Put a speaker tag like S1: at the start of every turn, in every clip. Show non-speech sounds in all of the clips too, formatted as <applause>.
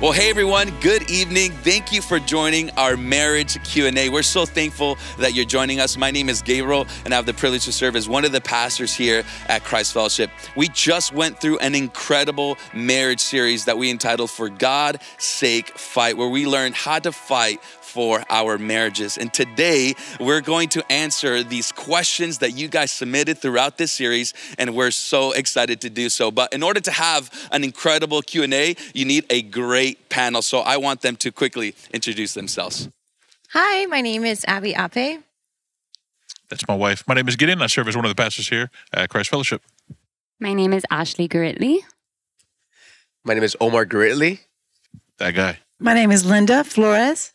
S1: Well, hey everyone, good evening. Thank you for joining our marriage Q&A. We're so thankful that you're joining us. My name is Gabriel and I have the privilege to serve as one of the pastors here at Christ Fellowship. We just went through an incredible marriage series that we entitled For God's Sake Fight, where we learned how to fight for our marriages. And today we're going to answer these questions that you guys submitted throughout this series and we're so excited to do so. But in order to have an incredible Q&A, you need a great panel. So I want them to quickly introduce themselves.
S2: Hi, my name is Abby Ape.
S3: That's my wife. My name is Gideon. I serve as one of the pastors here at Christ Fellowship.
S4: My name is Ashley Giritli.
S5: My name is Omar Giritli.
S3: That guy.
S6: My name is Linda Flores.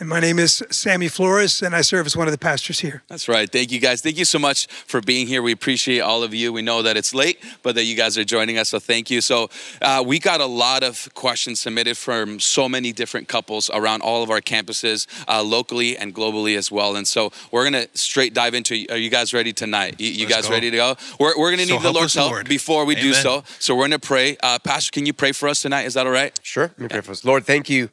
S7: And my name is Sammy Flores, and I serve as one of the pastors here.
S1: That's right. Thank you guys. Thank you so much for being here. We appreciate all of you. We know that it's late, but that you guys are joining us. So thank you. So uh, we got a lot of questions submitted from so many different couples around all of our campuses, uh, locally and globally as well. And so we're gonna straight dive into. Are you guys ready tonight? You, you guys
S3: go.
S1: ready to go? We're, we're gonna
S3: So
S1: need the Lord's help
S3: Lord.
S1: before we do so. So we're gonna pray. Uh, Pastor, can you pray for us tonight? Is that all right?
S5: Sure. Let me pray for us. Lord, thank you,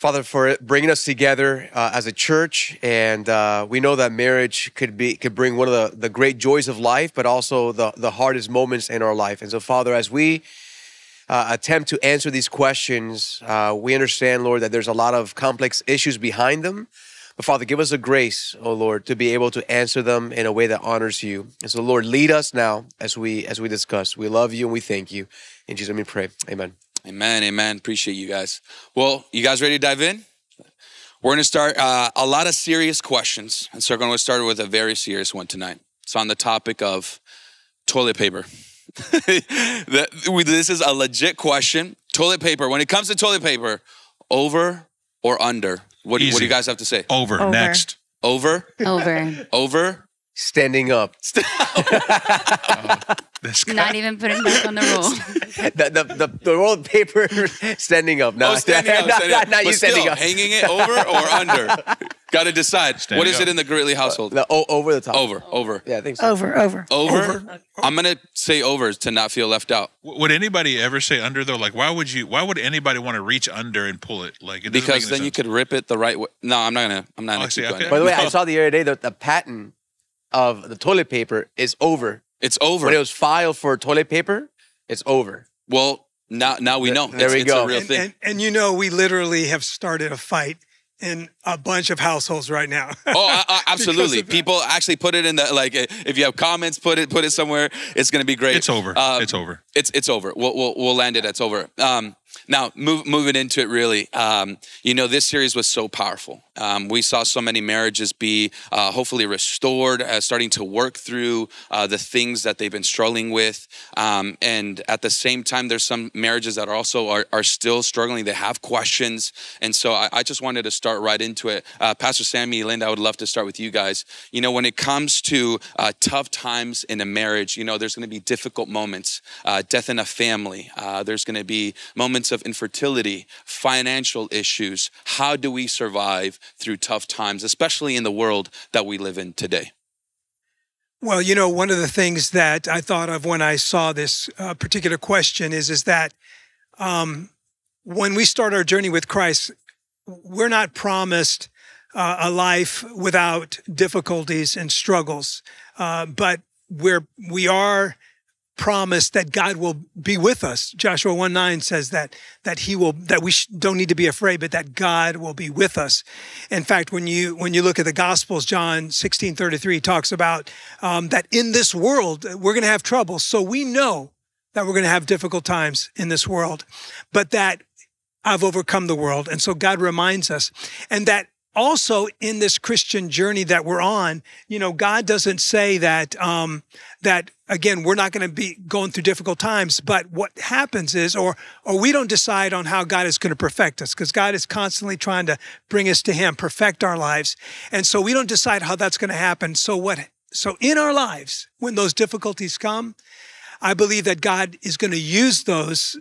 S5: Father, for bringing us together uh, as a church. And uh, we know that marriage could be could bring one of the, the great joys of life, but also the, the hardest moments in our life. And so, Father, as we uh, attempt to answer these questions, uh, we understand, Lord, that there's a lot of complex issues behind them. But Father, give us a grace, oh Lord, to be able to answer them in a way that honors you. And so, Lord, lead us now as we as we discuss. We love you and we thank you. In Jesus' name we pray. Amen.
S1: Amen, amen. Appreciate you guys. Well, you guys ready to dive in? We're going to start uh, a lot of serious questions. And so we're going to start with a very serious one tonight. It's on the topic of toilet paper. <laughs> This is a legit question. Toilet paper, when it comes to toilet paper, over or under? What, what do you guys have to say?
S3: Over.
S6: Over.
S3: Next.
S1: Over,
S4: Over. <laughs>
S1: over.
S5: Standing up. <laughs> <laughs>
S3: This guy.
S4: Not even putting back on the roll. <laughs>
S5: the, the, the, the rolled paper <laughs> standing up. No,
S1: oh, standing up,
S5: not,
S1: up.
S5: not, not
S1: But
S5: you standing
S1: still,
S5: up.
S1: hanging it over or under? Got to decide.
S3: Standing
S1: what is
S3: up.
S1: it in the Giritli household?
S5: No, o- over the top.
S1: Over, over.
S5: Yeah, I think so.
S6: Over, over.
S1: Over. I'm gonna say over to not feel left out
S3: Would anybody ever say under though? Like, why would you? Why would anybody want to reach under and pull it? Like, it doesn't
S1: because then
S3: any
S1: you could rip it the right way. No, I'm not gonna. I'm not
S3: Oh,
S1: gonna
S3: I
S1: keep
S3: okay.
S5: By the way, I saw the other day that the patent of the toilet paper is over.
S1: It's over.
S5: When it was filed for toilet paper, it's over.
S1: well, now now we know.
S5: there
S1: it's,
S5: we
S1: it's
S5: go.
S1: a real
S7: And,
S1: thing.
S7: and, and you know, we literally have started a fight in a bunch of households right now.
S1: Oh, I, I, <laughs> absolutely! People actually put it in the like. uh, If you have comments, put it put it somewhere. It's gonna be great.
S3: It's over.
S1: Um,
S3: it's over.
S1: it's it's over. We'll we'll, we'll land it. It's over. Um, now, move, moving into it, really, um, you know, this series was so powerful. Um, we saw so many marriages be uh, hopefully restored, uh, starting to work through uh, the things that they've been struggling with, um, and at the same time, there's some marriages that are also are, are still struggling. They have questions, and so I, I just wanted to start right into it. Uh, Pastor Sammy, Linda, I would love to start with you guys. You know, when it comes to uh, tough times in a marriage, you know, there's going to be difficult moments, uh, death in a family. There's going to be moments of infertility, financial issues. How do we survive through tough times, especially in the world that we live in today?
S7: Well, you know, one of the things that I thought of when I saw this uh, particular question is is that um, when we start our journey with Christ, we're not promised uh, a life without difficulties and struggles, uh, but we're we are promised that God will be with us. Joshua 1 9 says that that he will that we don't need to be afraid, but that God will be with us. In fact, when you when you look at the Gospels, John 16 33 talks about um, that in this world we're going to have trouble. So we know that we're going to have difficult times in this world, but that I've overcome the world. And so God reminds us, and that also in this Christian journey that we're on, you know, God doesn't say that um, that again we're not going to be going through difficult times, but what happens is, or or we don't decide on how God is going to perfect us, because God is constantly trying to bring us to Him, perfect our lives, and so we don't decide how that's going to happen. So what? So in our lives, when those difficulties come, I believe that God is going to use those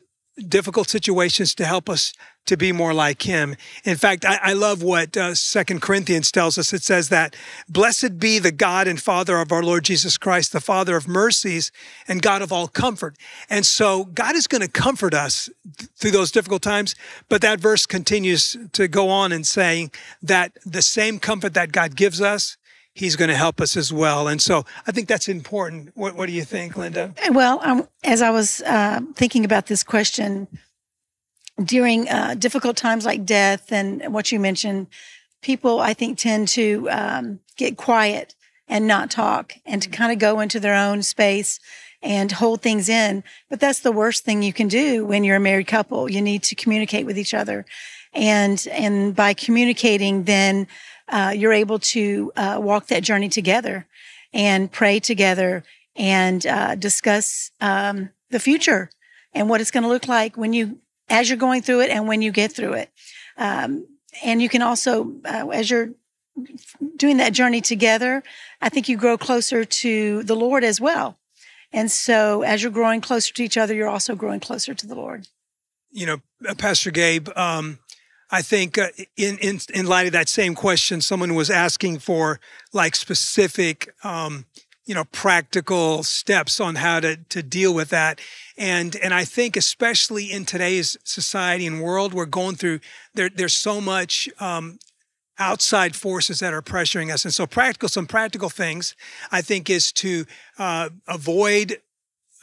S7: difficult situations to help us to be more like him. In fact, I, I love what uh, Second Corinthians tells us. It says that, Blessed be the God and Father of our Lord Jesus Christ, the Father of mercies and God of all comfort. And so God is going to comfort us th- through those difficult times. But that verse continues to go on and saying that the same comfort that God gives us, He's going to help us as well. And so I think that's important. What, what do you think, Linda?
S6: Well, um, as I was uh, thinking about this question during uh, difficult times like death and what you mentioned, people I think tend to um, get quiet and not talk and to kind of go into their own space and hold things in. But that's the worst thing you can do when you're a married couple. You need to communicate with each other. And, and by communicating, then uh, you're able to uh, walk that journey together and pray together and uh, discuss um, the future and what it's going to look like when you as you're going through it and when you get through it. Um, and you can also uh, as you're doing that journey together i think you grow closer to the lord as well. And so as you're growing closer to each other you're also growing closer to the lord.
S7: You know, uh, Pastor Gabe, um, I think uh, in, in in light of that same question, someone was asking for like specific, um, you know, practical steps on how to to deal with that. And and I think especially in today's society and world, we're going through there. There's so much. Um, outside forces that are pressuring us and so practical some practical things i think is to uh, avoid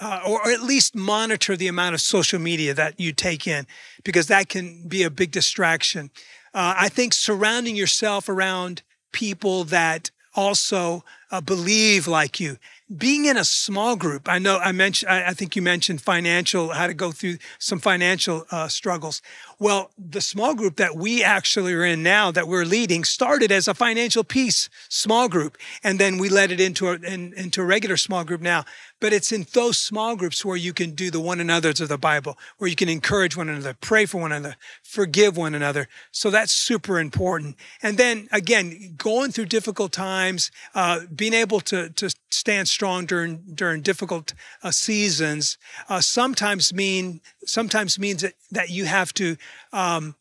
S7: uh, or, at least monitor the amount of social media that you take in, because that can be a big distraction. Uh, I think surrounding yourself around people that also uh, believe like you, being in a small group. I know I mentioned. I, I think you mentioned financial, how to go through some financial uh, struggles. Well, the small group that we actually are in now, that we're leading, started as a financial peace small group, and then we led it into a in, into a regular small group now. But it's in those small groups where you can do the one another's of the Bible, where you can encourage one another, pray for one another, forgive one another. So that's super important. And then again, going through difficult times, uh, being able to to stand strong during during difficult uh, seasons, uh, sometimes mean sometimes means that, that you have to um,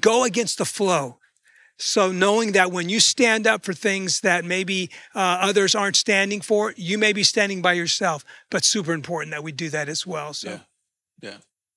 S7: go against the flow. So knowing that when you stand up for things that maybe uh, others aren't standing for, you may be standing by yourself. But super important that we do that as well. So.
S1: Yeah. Yeah.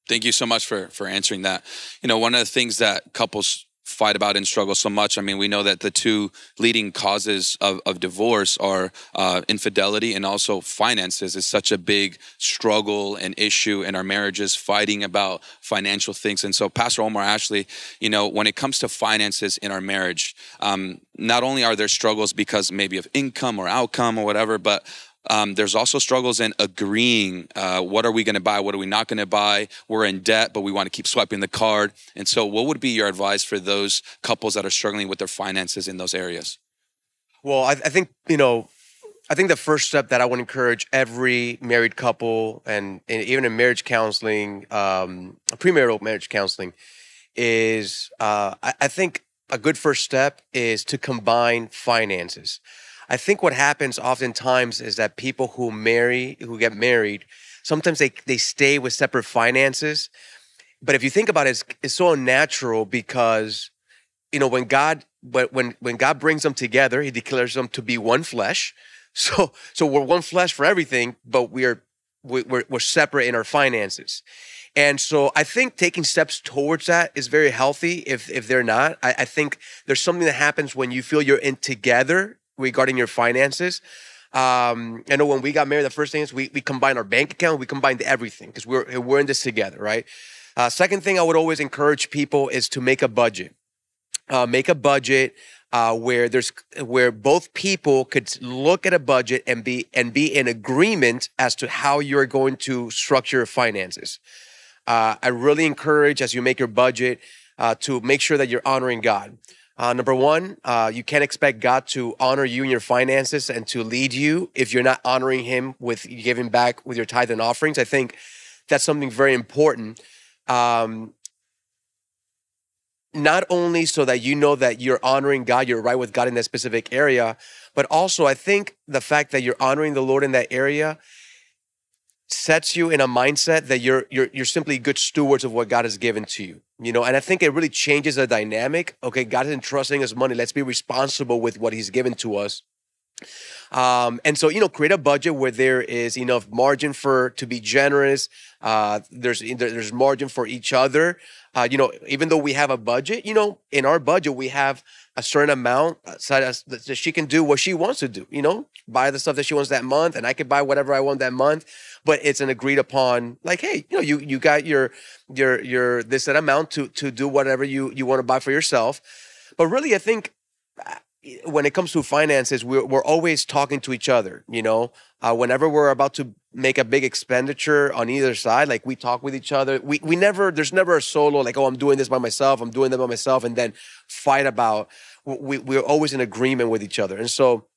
S1: Thank you so much for for answering that. You know, one of the things that couples fight about and struggle so much. I mean, we know that the two leading causes of, of divorce are uh, infidelity and also finances. Is such a big struggle and issue in our marriages, fighting about financial things. And so, Pastor Omar Ashley, you know, when it comes to finances in our marriage, um, not only are there struggles because maybe of income or outcome or whatever, but um, there's also struggles in agreeing uh, what are we going to buy, what are we not going to buy. We're in debt, but we want to keep swiping the card. And so, what would be your advice for those couples that are struggling with their finances in those areas?
S5: Well, I, I think you know, I think the first step that I would encourage every married couple and, and even in marriage counseling, um, premarital marriage counseling, is uh, I, I think a good first step is to combine finances. I think what happens oftentimes is that people who marry, who get married, sometimes they, they stay with separate finances. But if you think about it, it's, it's so unnatural because, you know, when God when when God brings them together, He declares them to be one flesh. <laughs> So so we're one flesh for everything, but we're we're, we're separate in our finances. And so I think taking steps towards that is very healthy if if they're not. I, I think there's something that happens when you feel you're in together regarding your finances. Um, I know when we got married, the first thing is we, we combined our bank account, we combined everything because we're, we're in this together, right? Uh, second thing I would always encourage people is to make a budget. Uh, make a budget uh, where there's where both people could look at a budget and be and be in agreement as to how you're going to structure your finances. Uh, I really encourage as you make your budget uh, to make sure that you're honoring God. Uh, number one, uh, you can't expect God to honor you in your finances and to lead you if you're not honoring Him with giving back with your tithe and offerings. I think that's something very important. Um, not only so that you know that you're honoring God, you're right with God in that specific area, but also I think the fact that you're honoring the Lord in that area sets you in a mindset that you're you're you're simply good stewards of what God has given to you. You know, and I think it really changes the dynamic. Okay, God is entrusting us money. Let's be responsible with what He's given to us. Um, and so, you know, create a budget where there is enough margin for to be generous. Uh, there's there's margin for each other. Uh, you know, even though we have a budget, you know, in our budget we have a certain amount so that she can do what she wants to do. You know, buy the stuff that she wants that month, and I can buy whatever I want that month. But it's an agreed upon, like, hey, you know, you you got your your your this that amount to to do whatever you you want to buy for yourself. But really, I think when it comes to finances, we're, we're always talking to each other. You know, uh, whenever we're about to make a big expenditure on either side, like we talk with each other. We we never there's never a solo like oh I'm doing this by myself, I'm doing that by myself, and then fight about. We we're always in agreement with each other, and so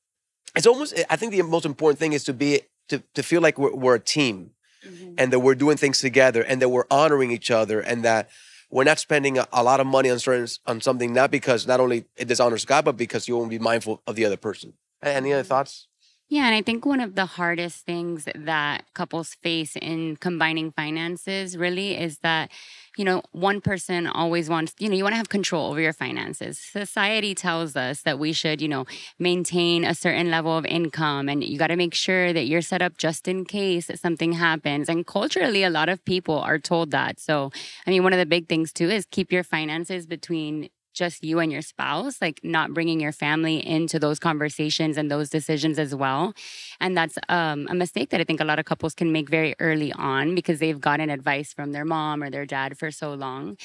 S5: it's almost. I think the most important thing is to be to to feel like we're, we're a team, mm-hmm. and that we're doing things together, and that we're honoring each other, and that we're not spending a, a, lot of money on certain on something not because not only it dishonors God, but because you won't be mindful of the other person. Any other thoughts?
S4: Yeah, and I think one of the hardest things that couples face in combining finances really is that, you know, one person always wants, you know, you want to have control over your finances. Society tells us that we should, you know, maintain a certain level of income and you got to make sure that you're set up just in case something happens. And culturally, a lot of people are told that. So, I mean, one of the big things too is keep your finances between just you and your spouse, like not bringing your family into those conversations and those decisions as well. And that's um, a mistake that I think a lot of couples can make very early on because they've gotten advice from their mom or their dad for so long.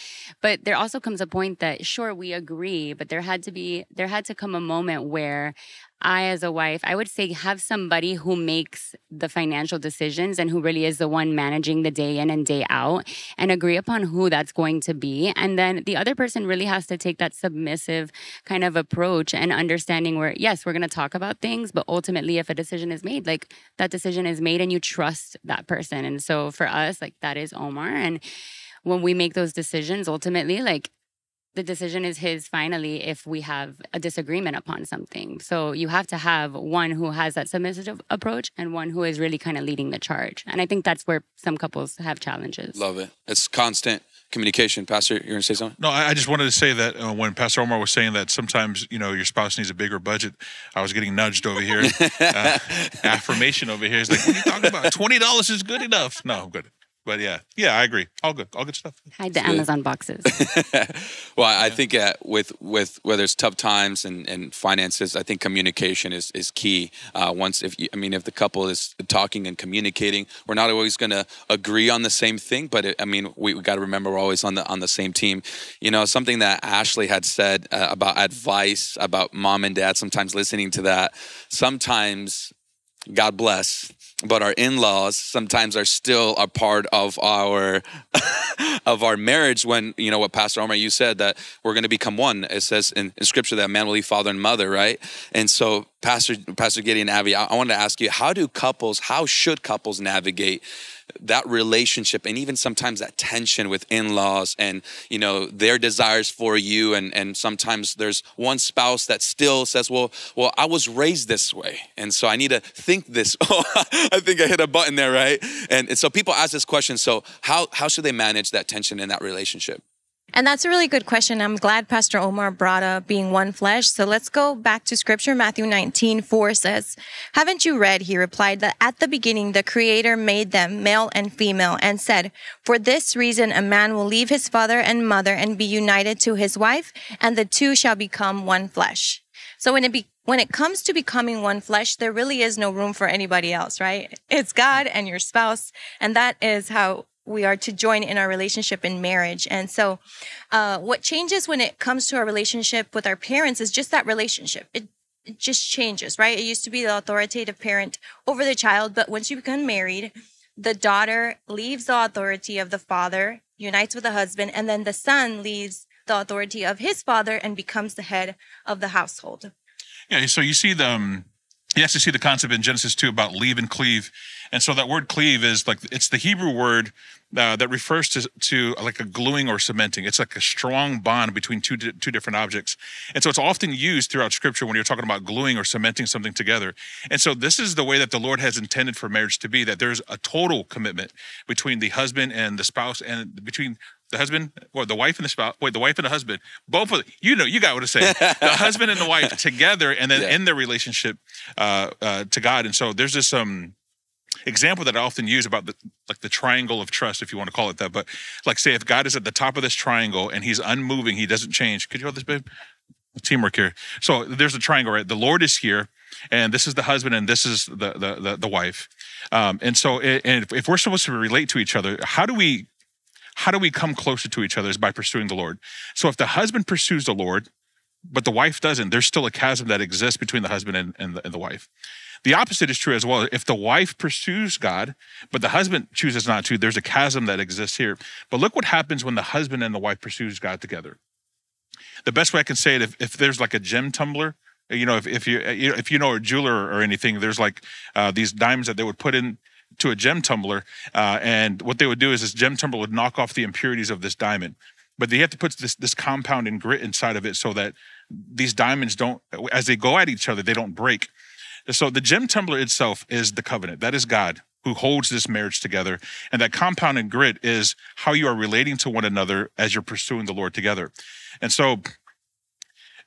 S4: But there also comes a point that, sure, we agree, but there had to be, there had to come a moment where I, as a wife, I would say have somebody who makes the financial decisions and who really is the one managing the day in and day out and agree upon who that's going to be. And then the other person really has to take that submissive kind of approach and understanding where, yes, we're going to talk about things, but ultimately, if a decision is made, like that decision is made and you trust that person. And so for us, like that is Omar. And when we make those decisions, ultimately, like the decision is his finally if we have a disagreement upon something. So you have to have one who has that submissive approach and one who is really kind of leading the charge. And I think that's where some couples have challenges.
S1: Love it. It's constant communication. Pastor, you're going to say something?
S3: No, I just wanted to say that uh, when Pastor Omar was saying that sometimes, you know, your spouse needs a bigger budget, I was getting nudged over here. <laughs> uh, affirmation over here is like, what are you talking about? $20 is good enough. No, good. But yeah, yeah, I agree. All good, all good stuff.
S4: Hide the Amazon boxes. <laughs>
S1: well, I think uh, with with whether it's tough times and, and finances, I think communication is is key. Uh, once if you, I mean if the couple is talking and communicating, we're not always going to agree on the same thing, but it, I mean we, we got to remember we're always on the on the same team. You know, something that Ashley had said uh, about advice about mom and dad. Sometimes listening to that, sometimes God bless but our in-laws sometimes are still a part of our <laughs> of our marriage when you know what pastor omar you said that we're going to become one. It says in, in, scripture that man will leave father and mother right? And so pastor pastor gideon abby I, I wanted to ask you how do couples how should couples navigate that relationship and even sometimes that tension with in-laws and you know their desires for you and and sometimes there's one spouse that still says well well I was raised this way and so I need to think this <laughs> oh I think I hit a button there right? And, and so people ask this question so how how should they manage that tension in that relationship
S2: and that's a really good question. I'm glad Pastor Omar brought up being one flesh. So let's go back to scripture. Matthew 19, 4 says, Haven't you read, he replied, that at the beginning the Creator made them male and female and said, For this reason a man will leave his father and mother and be united to his wife, and the two shall become one flesh. So when it be, when it comes to becoming one flesh, there really is no room for anybody else, right? It's God and your spouse. And that is how we are to join in our relationship in marriage. And so, uh, what changes when it comes to our relationship with our parents is just that relationship. It, it just changes, right? It used to be the authoritative parent over the child, but once you become married, the daughter leaves the authority of the father, unites with the husband, and then the son leaves the authority of his father and becomes the head of the household.
S3: Yeah, so you see the um, you actually see the concept in Genesis 2 about leave and cleave. And so that word cleave is like, it's the Hebrew word uh, that refers to, to like a gluing or cementing. It's like a strong bond between two, two different objects. And so it's often used throughout scripture when you're talking about gluing or cementing something together. And so this is the way that the Lord has intended for marriage to be, that there's a total commitment between the husband and the spouse and between the husband or the wife and the spouse wait the wife and the husband both of you know you got what to say the husband and the wife <laughs> together and then yeah. in their relationship uh, uh, to god and so there's this um example that i often use about the like the triangle of trust if you want to call it that but like say if god is at the top of this triangle and he's unmoving he doesn't change. Could you hold this babe? Teamwork here. So there's a triangle right? The lord is here and this is the husband and this is the the the, the wife. Um, and so and if, we're supposed to relate to each other how do we how do we come closer to each other is by pursuing the Lord. So if the husband pursues the Lord, but the wife doesn't, there's still a chasm that exists between the husband and, and, the, and the wife. The opposite is true as well. If the wife pursues God, but the husband chooses not to, there's a chasm that exists here. But look what happens when the husband and the wife pursues God together. The best way I can say it, if, if there's like a gem tumbler, you know, if, if you if you know a jeweler or anything, there's like uh, these diamonds that they would put in to a gem tumbler, uh, and what they would do is this gem tumbler would knock off the impurities of this diamond. But they have to put this this compound and grit inside of it so that these diamonds don't, as they go at each other, they don't break. So the gem tumbler itself is the covenant. That is God who holds this marriage together. And that compound and grit is how you are relating to one another as you're pursuing the Lord together. And so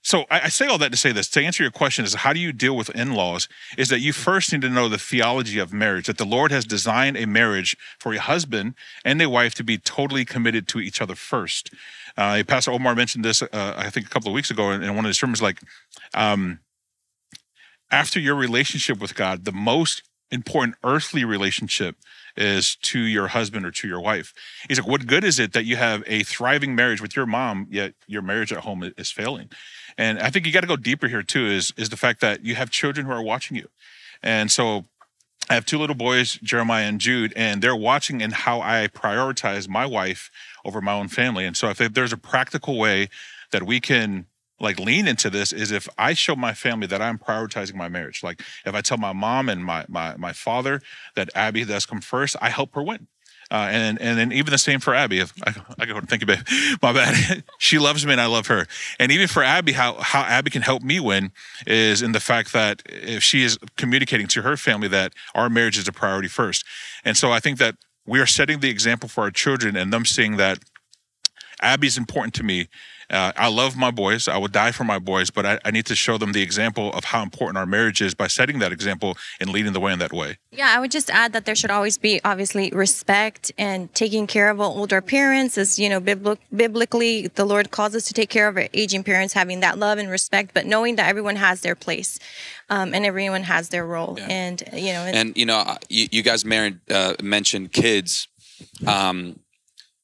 S3: so I, say all that to say this. To answer your question is how do you deal with in-laws? Is that you first need to know the theology of marriage, that the Lord has designed a marriage for a husband and a wife to be totally committed to each other first. Uh, Pastor Omar mentioned this, uh, I think, a couple of weeks ago in, in one of his sermons. Like, um, after your relationship with God, the most important earthly relationship is to your husband or to your wife. He's like, what good is it that you have a thriving marriage with your mom, yet your marriage at home is failing? And I think you got to go deeper here too. Is is the fact that you have children who are watching you, and so I have two little boys, Jeremiah and Jude, and they're watching in how I prioritize my wife over my own family. And so if there's a practical way that we can like lean into this is if I show my family that I'm prioritizing my marriage. Like if I tell my mom and my my my father that Abby does come first, I help her win. Uh, and and then even the same for Abby. If I, I go thank you, babe. <laughs> My bad. <laughs> she loves me and I love her. And even for Abby, how how Abby can help me win is in the fact that if she is communicating to her family that our marriage is a priority first. And so I think that we are setting the example for our children and them seeing that Abby's important to me uh, I love my boys. I would die for my boys, but I, I, need to show them the example of how important our marriage is by setting that example and leading the way in that way.
S2: Yeah, I would just add that there should always be obviously respect and taking care of older parents. As you know, biblically, the Lord calls us to take care of our aging parents, having that love and respect, but knowing that everyone has their place. Um, and everyone has their role, yeah. and you know,
S1: and, and you know, you, you guys married, uh, mentioned kids. Um,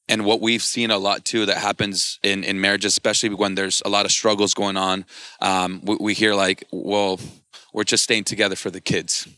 S1: and what we've seen a lot too that happens in, in marriages, especially when there's a lot of struggles going on, um, we, we hear like, well, we're just staying together for the kids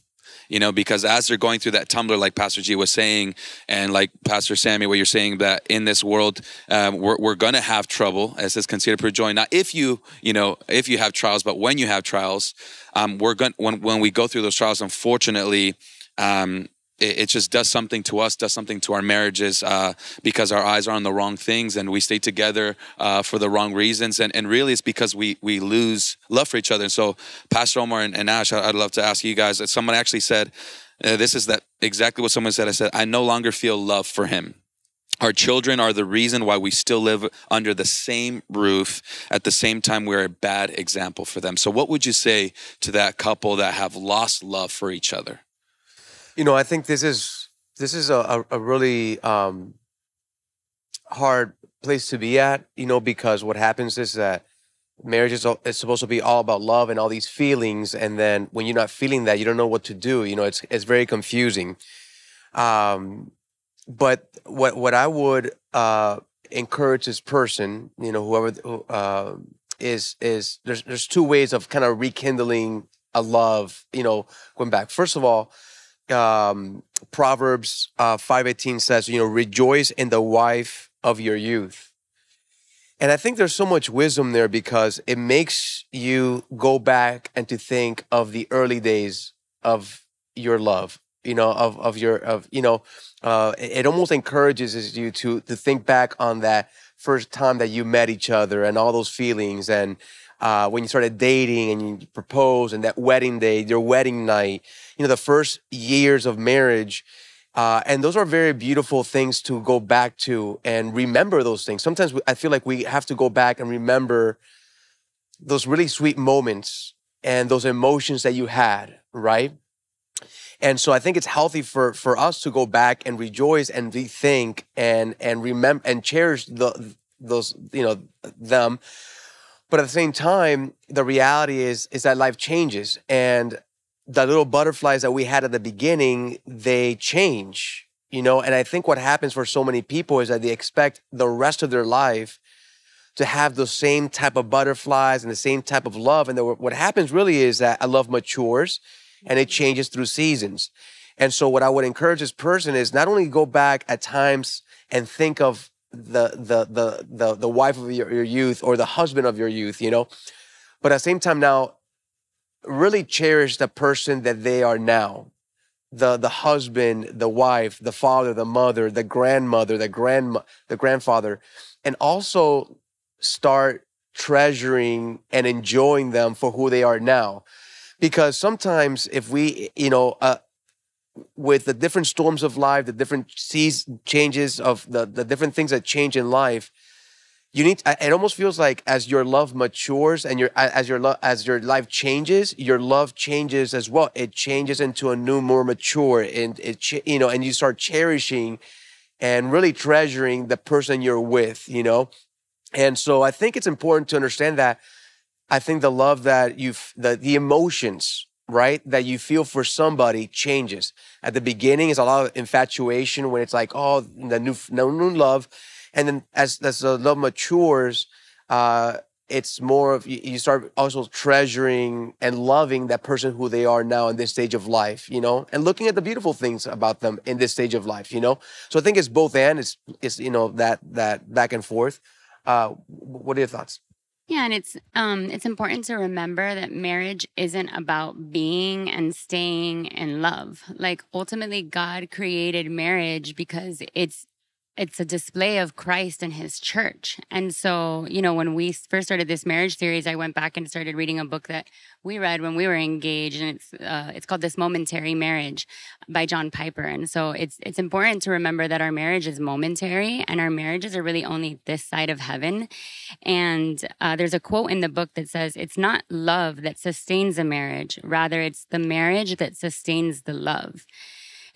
S1: you know, because as they're going through that tumbler, like Pastor G was saying, and like Pastor Sammy, what you're saying that in this world, um, we're, we're going to have trouble, as says, consider for joy. Not if you, you know, if you have trials, but when you have trials, um, we're going when when we go through those trials. Unfortunately, um, it, just does something to us, does something to our marriages uh, because our eyes are on the wrong things and we stay together uh, for the wrong reasons. And, and really, it's because we we lose love for each other. And so, Pastor Omar and, and Ash, I'd love to ask you guys. That someone actually said, uh, "This is that exactly what someone said." I said, "I no longer feel love for him." Our children are the reason why we still live under the same roof. At the same time, we're a bad example for them. So, what would you say to that couple that have lost love for each other?
S5: You know, I think this is this is a, a, really um, hard place to be at. You know, because what happens is that marriage is, supposed to be all about love and all these feelings, and then when you're not feeling that, you don't know what to do. You know, it's it's very confusing. Um, but what what I would uh, encourage this person, you know, whoever uh, is is there's there's two ways of kind of rekindling a love. You know, going back. First of all um, Proverbs uh, 5.18 says, you know, rejoice in the wife of your youth. And I think there's so much wisdom there because it makes you go back and to think of the early days of your love, you know, of of your of you know, uh, it, it almost encourages you to to think back on that first time that you met each other and all those feelings and uh, when you started dating and you proposed and that wedding day, your wedding night, you know, the first years of marriage. Uh, and those are very beautiful things to go back to and remember those things. Sometimes I feel like we have to go back and remember those really sweet moments and those emotions that you had, right? And so I think it's healthy for for us to go back and rejoice and rethink and and remember and cherish the those you know them. But at the same time, the reality is is that life changes and the little butterflies that we had at the beginning, they change, you know. And I think what happens for so many people is that they expect the rest of their life to have the same type of butterflies and the same type of love. And what happens really is that a love matures and it changes through seasons. And so, what I would encourage this person is not only go back at times and think of the the the the, the wife of your, your youth or the husband of your youth, you know, but at the same time now really cherish the person that they are now. The the husband the wife the father the mother the grandmother the grand the grandfather and also start treasuring and enjoying them for who they are now. Because sometimes if we you know uh, with the different storms of life the different seas changes of the, the different things that change in life you need it almost feels like as your love matures and your as your love as your life changes your love changes as well. It changes into a new more mature and it you know and you start cherishing and really treasuring the person you're with you know? And so i think it's important to understand that i think the love that you've the, the emotions right that you feel for somebody changes at the beginning is a lot of infatuation when it's like oh the new no new love and then as as the love matures, uh, it's more of you, you start also treasuring and loving that person who they are now in this stage of life, you know, and looking at the beautiful things about them in this stage of life, you know. So I think it's both and it's it's you know that that back and forth. Uh, what are your thoughts?
S4: Yeah, and it's um it's important to remember that marriage isn't about being and staying in love. Like ultimately God created marriage because it's it's a display of Christ and his church. And so, you know, when we first started this marriage series, I went back and started reading a book that we read when we were engaged and it's uh, it's called This Momentary Marriage by John Piper. And so it's it's important to remember that our marriage is momentary and our marriages are really only this side of heaven. And uh, there's a quote in the book that says it's not love that sustains a marriage, rather it's the marriage that sustains the love.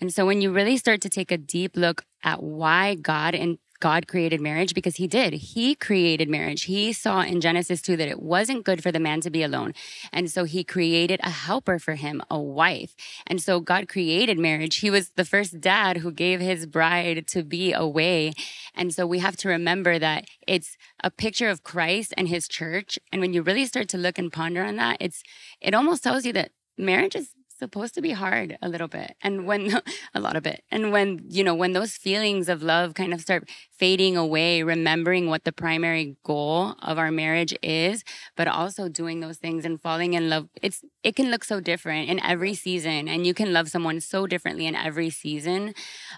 S4: And so when you really start to take a deep look at why God and God created marriage because he did. He created marriage. He saw in Genesis 2 that it wasn't good for the man to be alone. And so he created a helper for him, a wife. And so God created marriage. He was the first dad who gave his bride to be away. And so we have to remember that it's a picture of Christ and his church. And when you really start to look and ponder on that, it's it almost tells you that marriage is supposed to be hard a little bit and when <laughs> a lot of it and when you know when those feelings of love kind of start fading away remembering what the primary goal of our marriage is but also doing those things and falling in love. It's it can look so different in every season and you can love someone so differently in every season.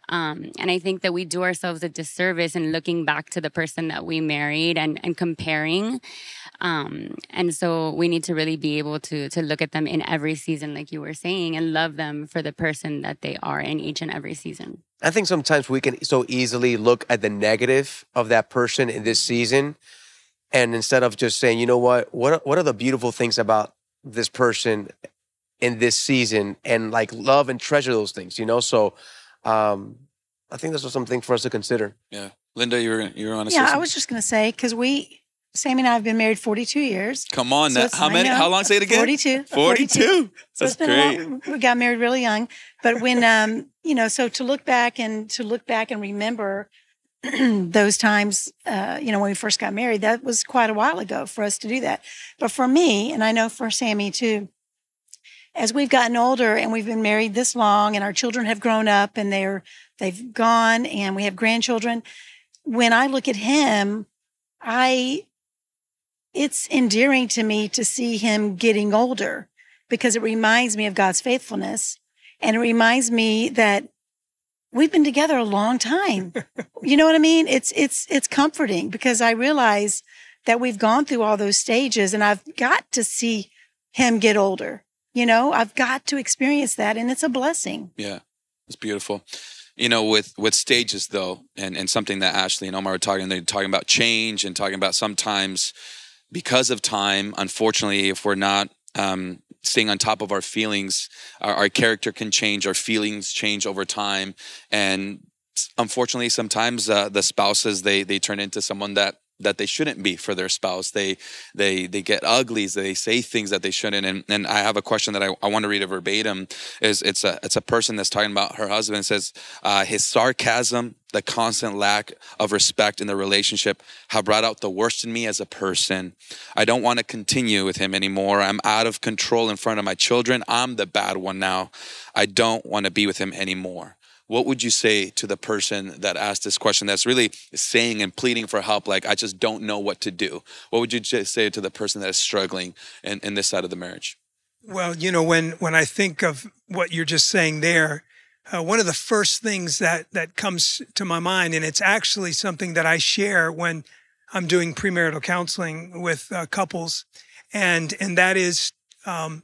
S4: Um, and i think that we do ourselves a disservice in looking back to the person that we married and and comparing. Um, and so we need to really be able to to look at them in every season, like you were saying, and love them for the person that they are in each and every season.
S5: I think sometimes we can so easily look at the negative of that person in this season, and instead of just saying, you know what, what what are the beautiful things about this person in this season, and like love and treasure those things, you know. So, um, I think this was something for us to consider.
S1: Yeah, Linda, you're you were on a
S6: yeah. I was just going to say because we Sammy and I have been married 42 years.
S1: Come on, so how many? How long? Say it again.
S6: 42.
S1: 42. 42. So That's great.
S6: Long, we got married really young, but when um, you know, so to look back and to look back and remember <clears throat> those times, uh, you know, when we first got married, that was quite a while ago for us to do that. But for me, and I know for Sammy too, as we've gotten older and we've been married this long, and our children have grown up and they're they've gone, and we have grandchildren. When I look at him I, it's endearing to me to see him getting older because it reminds me of God's faithfulness. And it reminds me that we've been together a long time. <laughs> you know what I mean? It's, it's, it's comforting because I realize that we've gone through all those stages and I've got to see him get older. You know, I've got to experience that and it's a blessing.
S1: Yeah, it's beautiful. You know, with with stages though, and, and something that Ashley and Omar were talking, they're talking about change and talking about sometimes because of time, unfortunately, if we're not um, staying on top of our feelings, our, our character can change, our feelings change over time. And unfortunately, sometimes uh, the spouses, they, they turn into someone that that they shouldn't be for their spouse. They they they get uglies. They say things that they shouldn't. And and I have a question that I, I want to read a verbatim. Is it's a it's a person that's talking about her husband. Says uh, his sarcasm, the constant lack of respect in the relationship, have brought out the worst in me as a person. I don't want to continue with him anymore. I'm out of control in front of my children. I'm the bad one now. I don't want to be with him anymore what would you say to the person that asked this question that's really saying and pleading for help like i just don't know what to do what would you say to the person that is struggling in, in this side of the marriage?
S7: Well you know when when i think of what you're just saying there uh, one of the first things that that comes to my mind and it's actually something that i share when i'm doing premarital counseling with uh, couples and and that is um,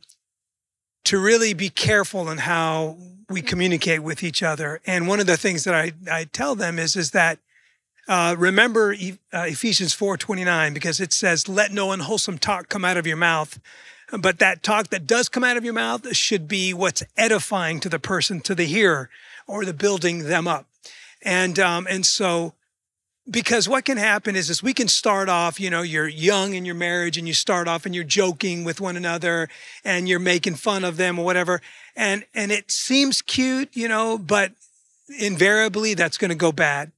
S7: to really be careful in how we communicate with each other. And one of the things that I, I tell them is, is that uh, remember e- uh, Ephesians 4:29 because it says, "Let no unwholesome talk come out of your mouth." But that talk that does come out of your mouth should be what's edifying to the person, to the hearer, or the building them up. And um, and so because what can happen is, is we can start off, you know, you're young in your marriage and you start off and you're joking with one another and you're making fun of them or whatever. And, and it seems cute, you know, but invariably that's going to go bad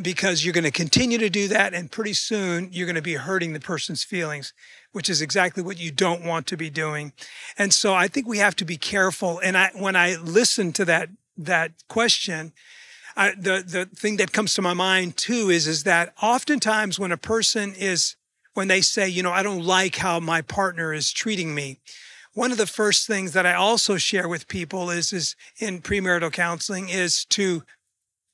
S7: because you're going to continue to do that. And pretty soon you're going to be hurting the person's feelings, which is exactly what you don't want to be doing. And so I think we have to be careful. And I, when I listen to that, that question, I, the the thing that comes to my mind too is is that oftentimes when a person is when they say, you know, I don't like how my partner is treating me, one of the first things that I also share with people is is in premarital counseling is to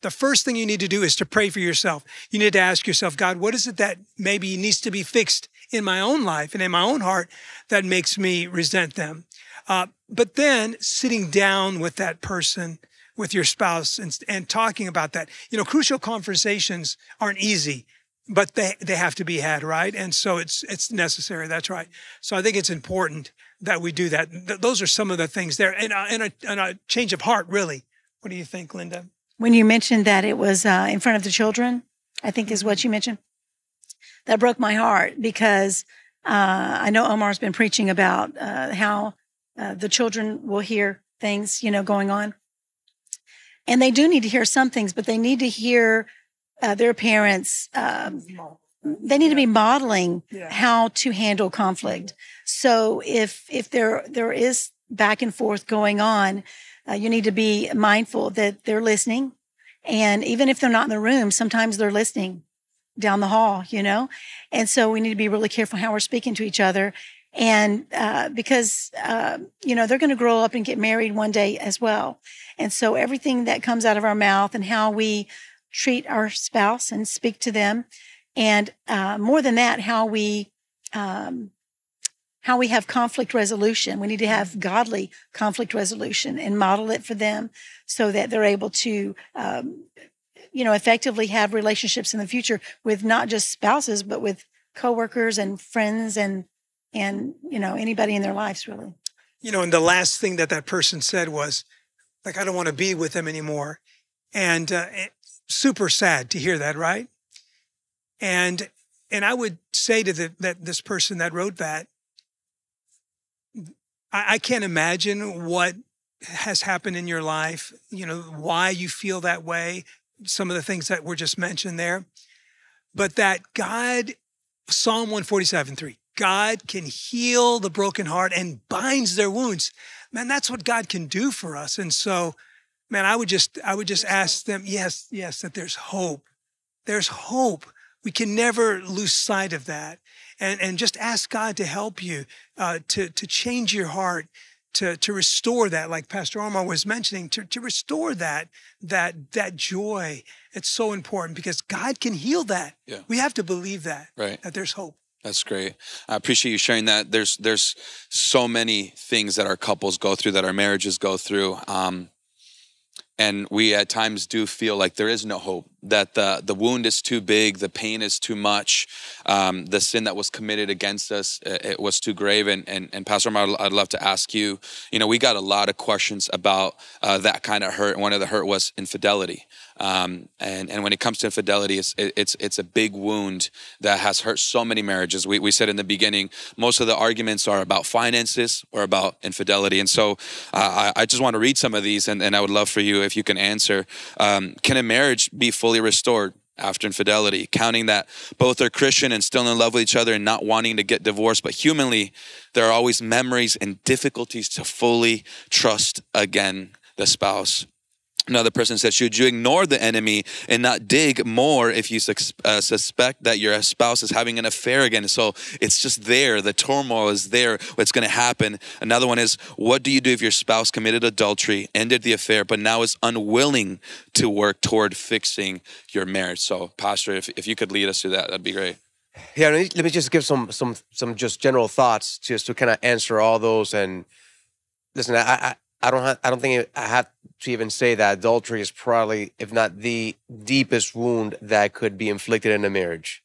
S7: the first thing you need to do is to pray for yourself. You need to ask yourself, God, what is it that maybe needs to be fixed in my own life and in my own heart that makes me resent them? Uh, but then sitting down with that person with your spouse and, and talking about that. You know, crucial conversations aren't easy, but they, they have to be had, right? And so it's it's necessary. That's right. So I think it's important that we do that. Th- those are some of the things there, and, uh, and, a, and a change of heart, really. What do you think, Linda?
S6: When you mentioned that it was uh, in front of the children, I think is what you mentioned. That broke my heart because uh, I know Omar's been preaching about uh, how uh, the children will hear things, you know, going on. And they do need to hear some things, but they need to hear uh, their parents. Um, they need to be modeling
S7: Yeah.
S6: how to handle conflict. So if if there there is back and forth going on, uh, you need to be mindful that they're listening, and even if they're not in the room, sometimes they're listening down the hall. You know, and so we need to be really careful how we're speaking to each other. And uh, because uh, you know they're going to grow up and get married one day as well, and so everything that comes out of our mouth and how we treat our spouse and speak to them, and uh, more than that, how we um, how we have conflict resolution. We need to have godly conflict resolution and model it for them so that they're able to, um, you know, effectively have relationships in the future with not just spouses, but with coworkers and friends and and you know anybody in their lives really.
S7: You know, and the last thing that that person said was, like, I don't want to be with them anymore, and uh, it, super sad to hear that, right? And and I would say to the, that this person that wrote that, I, I can't imagine what has happened in your life. You know why you feel that way. Some of the things that were just mentioned there, but that God, Psalm one forty seven three. God can heal the broken heart and binds their wounds. Man, that's what God can do for us. And so, man, I would just I would just ask them, yes, yes, that there's hope. There's hope We can never lose sight of that. And, and just ask God to help you uh, to, to change your heart, to, to restore that, like Pastor Omar was mentioning, to, to restore that, that, that joy. It's so important because God can heal that.
S1: Yeah.
S7: We have to believe that,
S1: Right.
S7: that there's hope.
S1: That's great. I appreciate you sharing that. There's there's so many things that our couples go through, that our marriages go through, um, and we at times do feel like there is no hope. That the the wound is too big, the pain is too much, um, the sin that was committed against us it, it was too grave. And and, and Pastor Omar, I'd love to ask you. You know, we got a lot of questions about uh, that kind of hurt. One of the hurt was infidelity. Um, and and when it comes to infidelity, it's it, it's it's a big wound that has hurt so many marriages. We we said in the beginning, most of the arguments are about finances or about infidelity. And so uh, I I just want to read some of these, and, and I would love for you if you can answer. Um, can a marriage be fully restored? After infidelity, counting that both are Christian and still in love with each other and not wanting to get divorced, but humanly, there are always memories and difficulties to fully trust again the spouse. Another person said, Should you ignore the enemy and not dig more if you sus- uh, suspect that your spouse is having an affair again? So it's just there. The turmoil is there. What's going to happen? Another one is, What do you do if your spouse committed adultery, ended the affair, but now is unwilling to work toward fixing your marriage? So, Pastor, if, if you could lead us through that, that'd be great.
S5: Yeah, let me, let me just give some some some just general thoughts just to kind of answer all those. And listen, I I, I don't have, I don't think I have to even say that adultery is probably, if not the deepest wound that could be inflicted in a marriage.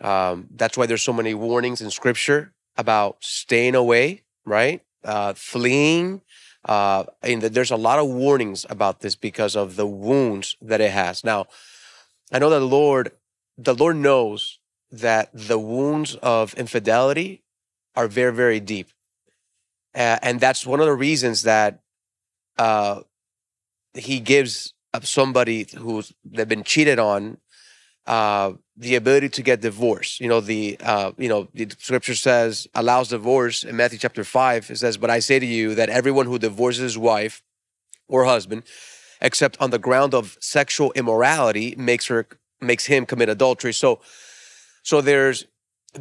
S5: Um, that's why there's so many warnings in Scripture about staying away, right? Uh, fleeing. Uh, and that there's a lot of warnings about this because of the wounds that it has. Now, I know that the Lord, the Lord knows that the wounds of infidelity are very, very deep. Uh, and that's one of the reasons that uh, he gives somebody who's they've been cheated on uh, the ability to get divorced. You know, the uh, you know the scripture says allows divorce in Matthew chapter five. It says, "But I say to you that everyone who divorces his wife or husband, except on the ground of sexual immorality, makes her makes him commit adultery." So, so there's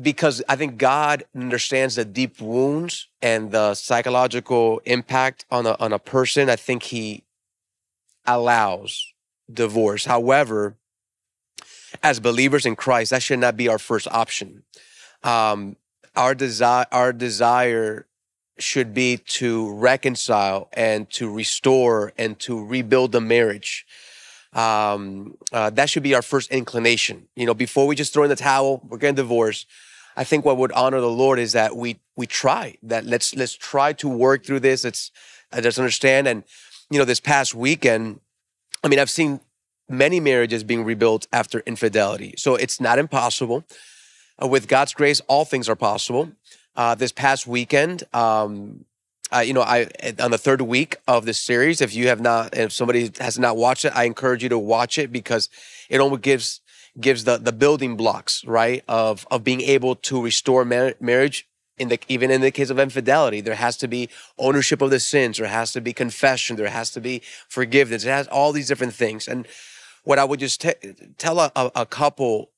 S5: because I think God understands the deep wounds and the psychological impact on a on a person. I think He allows divorce. However, as believers in Christ, that should not be our first option. Um, our desire, our desire should be to reconcile and to restore and to rebuild the marriage. Um, uh, that should be our first inclination. You know, before we just throw in the towel, we're getting divorced. I think what would honor the Lord is that we we try that. Let's let's try to work through this. Let's uh, just understand. And you know, this past weekend, I mean, I've seen many marriages being rebuilt after infidelity. So it's not impossible. Uh, with God's grace, all things are possible. Uh, this past weekend, um, uh, you know, I on the third week of this series. If you have not, if somebody has not watched it, I encourage you to watch it because it almost gives gives the the building blocks, right, of of being able to restore mar- marriage. In the even in the case of infidelity, there has to be ownership of the sins. There has to be confession. There has to be forgiveness. It has all these different things. And what I would just te- tell a, a couple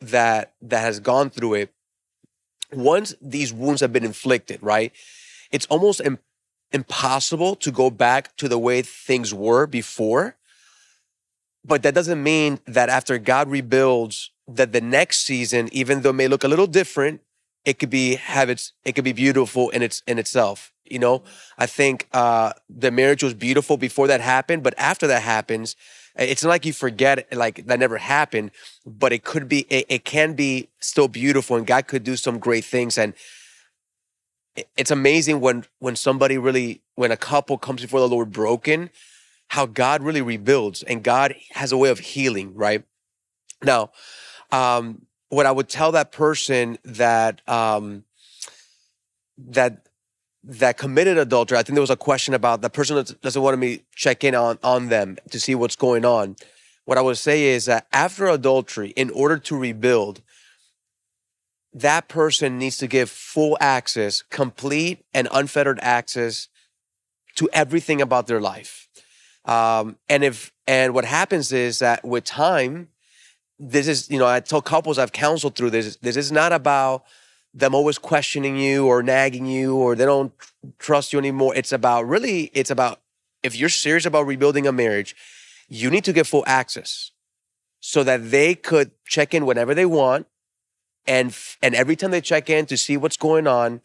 S5: that that has gone through it, once these wounds have been inflicted, right, it's almost im- impossible to go back to the way things were before. But that doesn't mean that after God rebuilds, that the next season, even though it may look a little different, it could be have its it could be beautiful in its in itself. You know, I think uh, the marriage was beautiful before that happened, but after that happens, it's not like you forget like that never happened, but it could be it, it can be still beautiful, and God could do some great things. And it's amazing when when somebody really when a couple comes before the Lord broken, how God really rebuilds, and God has a way of healing. Right now, um, what I would tell that person that um, that that committed adultery, I think there was a question about the person that doesn't want me check in on on them to see what's going on. What I would say is that after adultery, in order to rebuild, that person needs to give full access, complete and unfettered access to everything about their life. Um, and if and what happens is that with time, this is you know I tell couples I've counseled through this. This is not about them always questioning you or nagging you or they don't trust you anymore. It's about really. It's about if you're serious about rebuilding a marriage, you need to get full access so that they could check in whenever they want and and every time they check in to see what's going on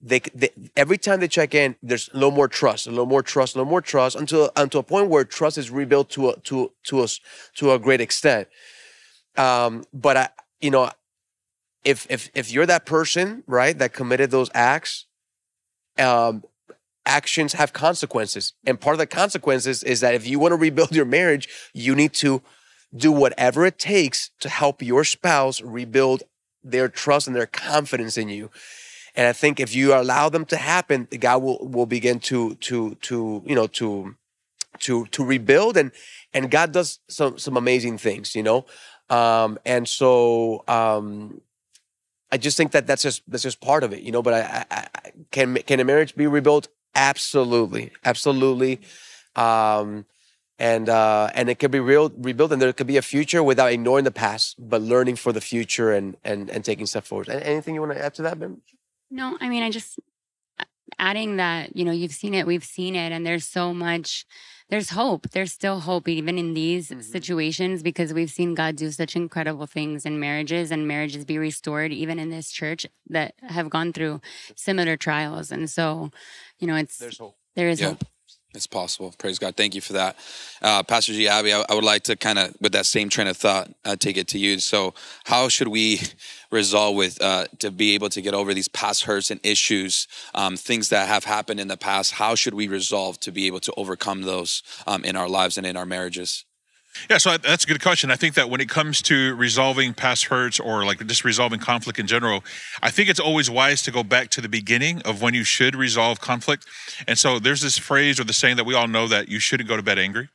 S5: they, they every time they check in there's a little more trust a little more trust a little more trust until until a point where trust is rebuilt to a to to us to a great extent. Um but i you know if if if you're that person right that committed those acts um actions have consequences. And part of the consequences is that if you want to rebuild your marriage you need to do whatever it takes to help your spouse rebuild their trust and their confidence in you. And I think if you allow them to happen, God will will begin to to to you know to to to rebuild and and God does some some amazing things, you know. Um, and so um, I just think that that's just that's just part of it, you know. But I, I, I can can a marriage be rebuilt? Absolutely, absolutely. Um, and uh, and it could be real rebuilt, and there could be a future without ignoring the past, but learning for the future and and and taking steps forward. Anything you want to add to that, Ben?
S4: No, I mean, I just adding that you know you've seen it, we've seen it, and there's so much. There's hope. There's still hope even in these mm-hmm. situations because we've seen God do such incredible things in marriages and marriages be restored even in this church that have gone through similar trials. And so, you know, it's
S5: there's hope.
S4: There is yeah. hope.
S1: It's possible. Praise God. Thank you for that. Uh, Pastor G. Abby, I, I, would like to kind of, with that same train of thought, uh, take it to you. So, how should we <laughs> resolve with uh, to be able to get over these past hurts and issues, um, things that have happened in the past? How should we resolve to be able to overcome those um, in our lives and in our marriages?
S3: Yeah, so that's a good question. I think that when it comes to resolving past hurts or like just resolving conflict in general, I think it's always wise to go back to the beginning of when you should resolve conflict. And so there's this phrase or the saying that we all know that you shouldn't go to bed angry.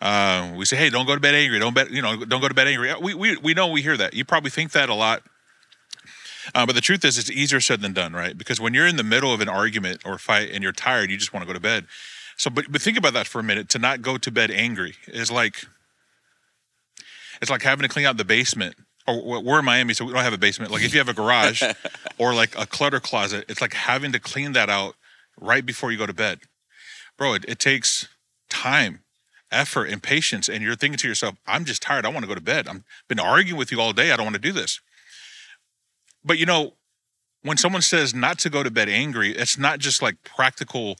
S3: Uh, we say, "Hey, don't go to bed angry. Don't bet, you know, don't go to bed angry." We we we know we hear that. You probably think that a lot. Uh, but the truth is, it's easier said than done, right? Because when you're in the middle of an argument or fight and you're tired, you just want to go to bed. So, but but think about that for a minute. To not go to bed angry is like it's like having to clean out the basement. Oh, or we're in Miami, so we don't have a basement. Like if you have a garage <laughs> or like a clutter closet, it's like having to clean that out right before you go to bed. Bro, it, it takes time, effort, and patience. And you're thinking to yourself, I'm just tired. I want to go to bed. I've been arguing with you all day. I don't want to do this. But you know, when someone says not to go to bed angry, it's not just like practical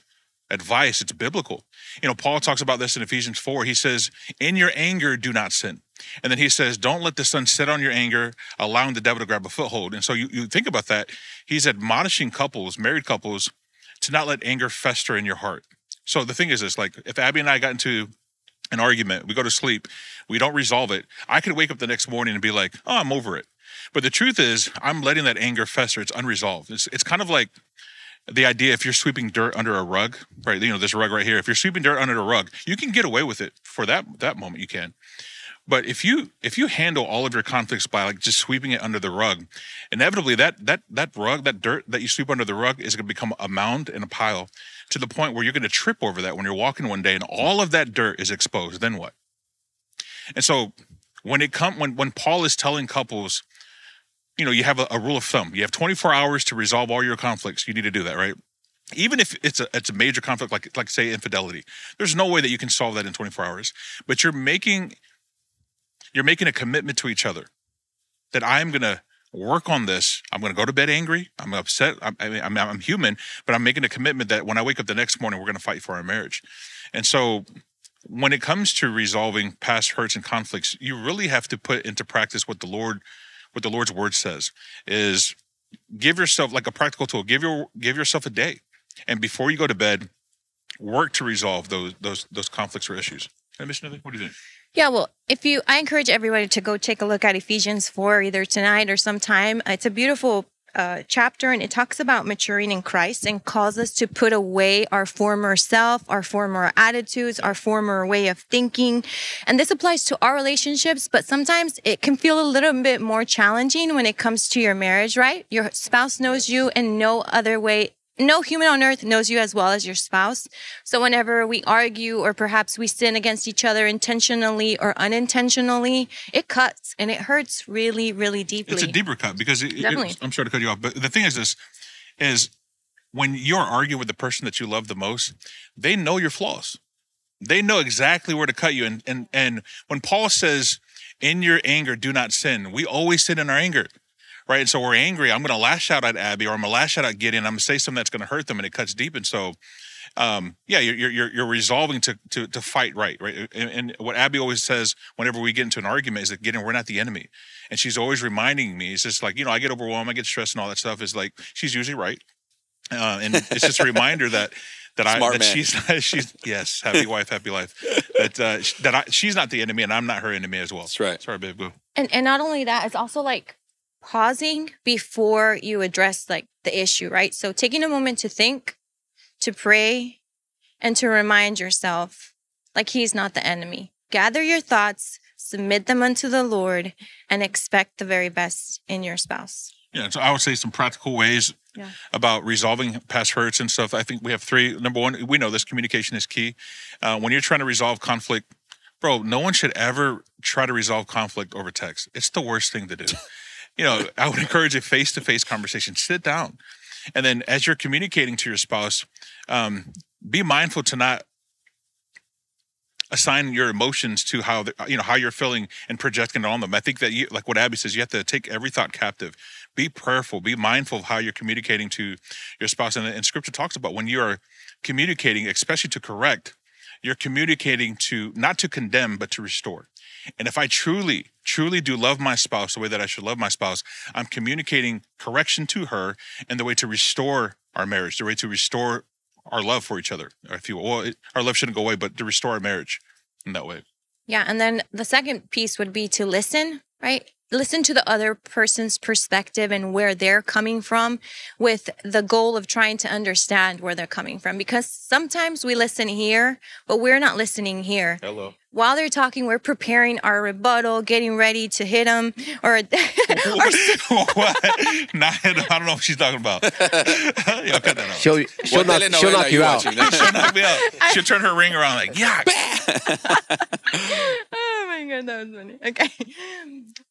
S3: advice, it's biblical. You know, Paul talks about this in Ephesians 4. He says, In your anger, do not sin. And then he says, Don't let the sun set on your anger, allowing the devil to grab a foothold. And so you, you think about that. He's admonishing couples, married couples, to not let anger fester in your heart. So the thing is this like, if Abby and I got into an argument, we go to sleep, we don't resolve it, I could wake up the next morning and be like, Oh, I'm over it. But the truth is, I'm letting that anger fester. It's unresolved. It's, it's kind of like the idea if you're sweeping dirt under a rug, right? You know, this rug right here. If you're sweeping dirt under a rug, you can get away with it for that that moment. You can. But if you if you handle all of your conflicts by like just sweeping it under the rug, inevitably that that that rug, that dirt that you sweep under the rug is going to become a mound and a pile to the point where you're going to trip over that when you're walking one day and all of that dirt is exposed. Then what? And so when it come when when Paul is telling couples you know, you have a, a rule of thumb. You have 24 hours to resolve all your conflicts. You need to do that, right? even if it's a it's a major conflict like like say infidelity there's no way that you can solve that in 24 hours but you're making you're making a commitment to each other that i'm going to work on this i'm going to go to bed angry i'm upset I'm, I'm, I'm human but i'm making a commitment that when i wake up the next morning we're going to fight for our marriage and so when it comes to resolving past hurts and conflicts you really have to put into practice what the lord what the Lord's word says is give yourself like a practical tool. Give your give yourself a day, and before you go to bed, work to resolve those those those conflicts or issues. What do you think?
S2: Yeah, well, if you, I encourage everybody to go take a look at Ephesians 4 either tonight or sometime. It's a beautiful uh, chapter and it talks about maturing in Christ and calls us to put away our former self, our former attitudes, our former way of thinking. And this applies to our relationships, but sometimes it can feel a little bit more challenging when it comes to your marriage, right? Your spouse knows you in no other way no human on earth knows you as well as your spouse. So whenever we argue or perhaps we sin against each other intentionally or unintentionally, it cuts and it hurts really, really deeply.
S3: It's a deeper cut because it, it- I'm sorry to cut you off, but the thing is this: is when you're arguing with the person that you love the most, they know your flaws. They know exactly where to cut you. And and and when Paul says, "In your anger, do not sin," we always sin in our anger. Right. And so we're angry. I'm going to lash out at Abby or I'm going to lash out at Gideon. I'm going to say something that's going to hurt them and it cuts deep. And so, um, yeah, you're, you're, you're- you're resolving to, to, to fight right. Right. And, and what Abby always says whenever we get into an argument is that Gideon, we're not the enemy. And she's always reminding me, it's just like, you know, I get overwhelmed, I get stressed and all that stuff is like, she's usually right. Uh, and it's just a reminder that, that I, that
S1: man.
S3: she's, she's, yes, happy <laughs> wife, happy life. That, uh, that I, she's not the enemy and I'm not her enemy as well.
S1: That's right.
S3: Sorry, babe, go.
S2: and and not only that, it's also like pausing before you address like the issue, right? So taking a moment to think, to pray, and to remind yourself like he's not the enemy. Gather your thoughts, submit them unto the Lord, and expect the very best in your spouse.
S3: Yeah, so I would say some practical ways
S2: Yeah.
S3: about resolving past hurts and stuff. I think we have three. Number one, we know this communication is key. Uh, when you're trying to resolve conflict, bro, no one should ever try to resolve conflict over text. It's the worst thing to do. <laughs> you know, I would encourage a face to face conversation. Sit down. And then as you're communicating to your spouse, um, be mindful to not assign your emotions to how the, you know how you're feeling and projecting it on them. I think that you like what Abby says, you have to take every thought captive. Be prayerful, be mindful of how you're communicating to your spouse. And, and scripture talks about when you are communicating, especially to correct, you're communicating to not to condemn, but to restore. And if I truly, truly do love my spouse the way that I should love my spouse, I'm communicating correction to her and the way to restore our marriage, the way to restore our love for each other, if you will. Our love shouldn't go away, but to restore our marriage in that way.
S2: Yeah. And then the second piece would be to listen, right? Listen to the other person's perspective and where they're coming from with the goal of trying to understand where they're coming from. Because sometimes we listen here, but we're not listening here.
S3: Hello.
S2: While they're talking, we're preparing our rebuttal, getting ready to hit them or, <laughs> or <laughs>
S3: what? Not, I don't know what she's talking about. <laughs> yeah, cut that out.
S5: She'll she'll
S1: What
S5: knock, she'll knock you out.
S1: watching?
S3: She'll knock me out. She'll turn her ring around like, yeah.
S2: My <laughs> god, that was funny. Okay.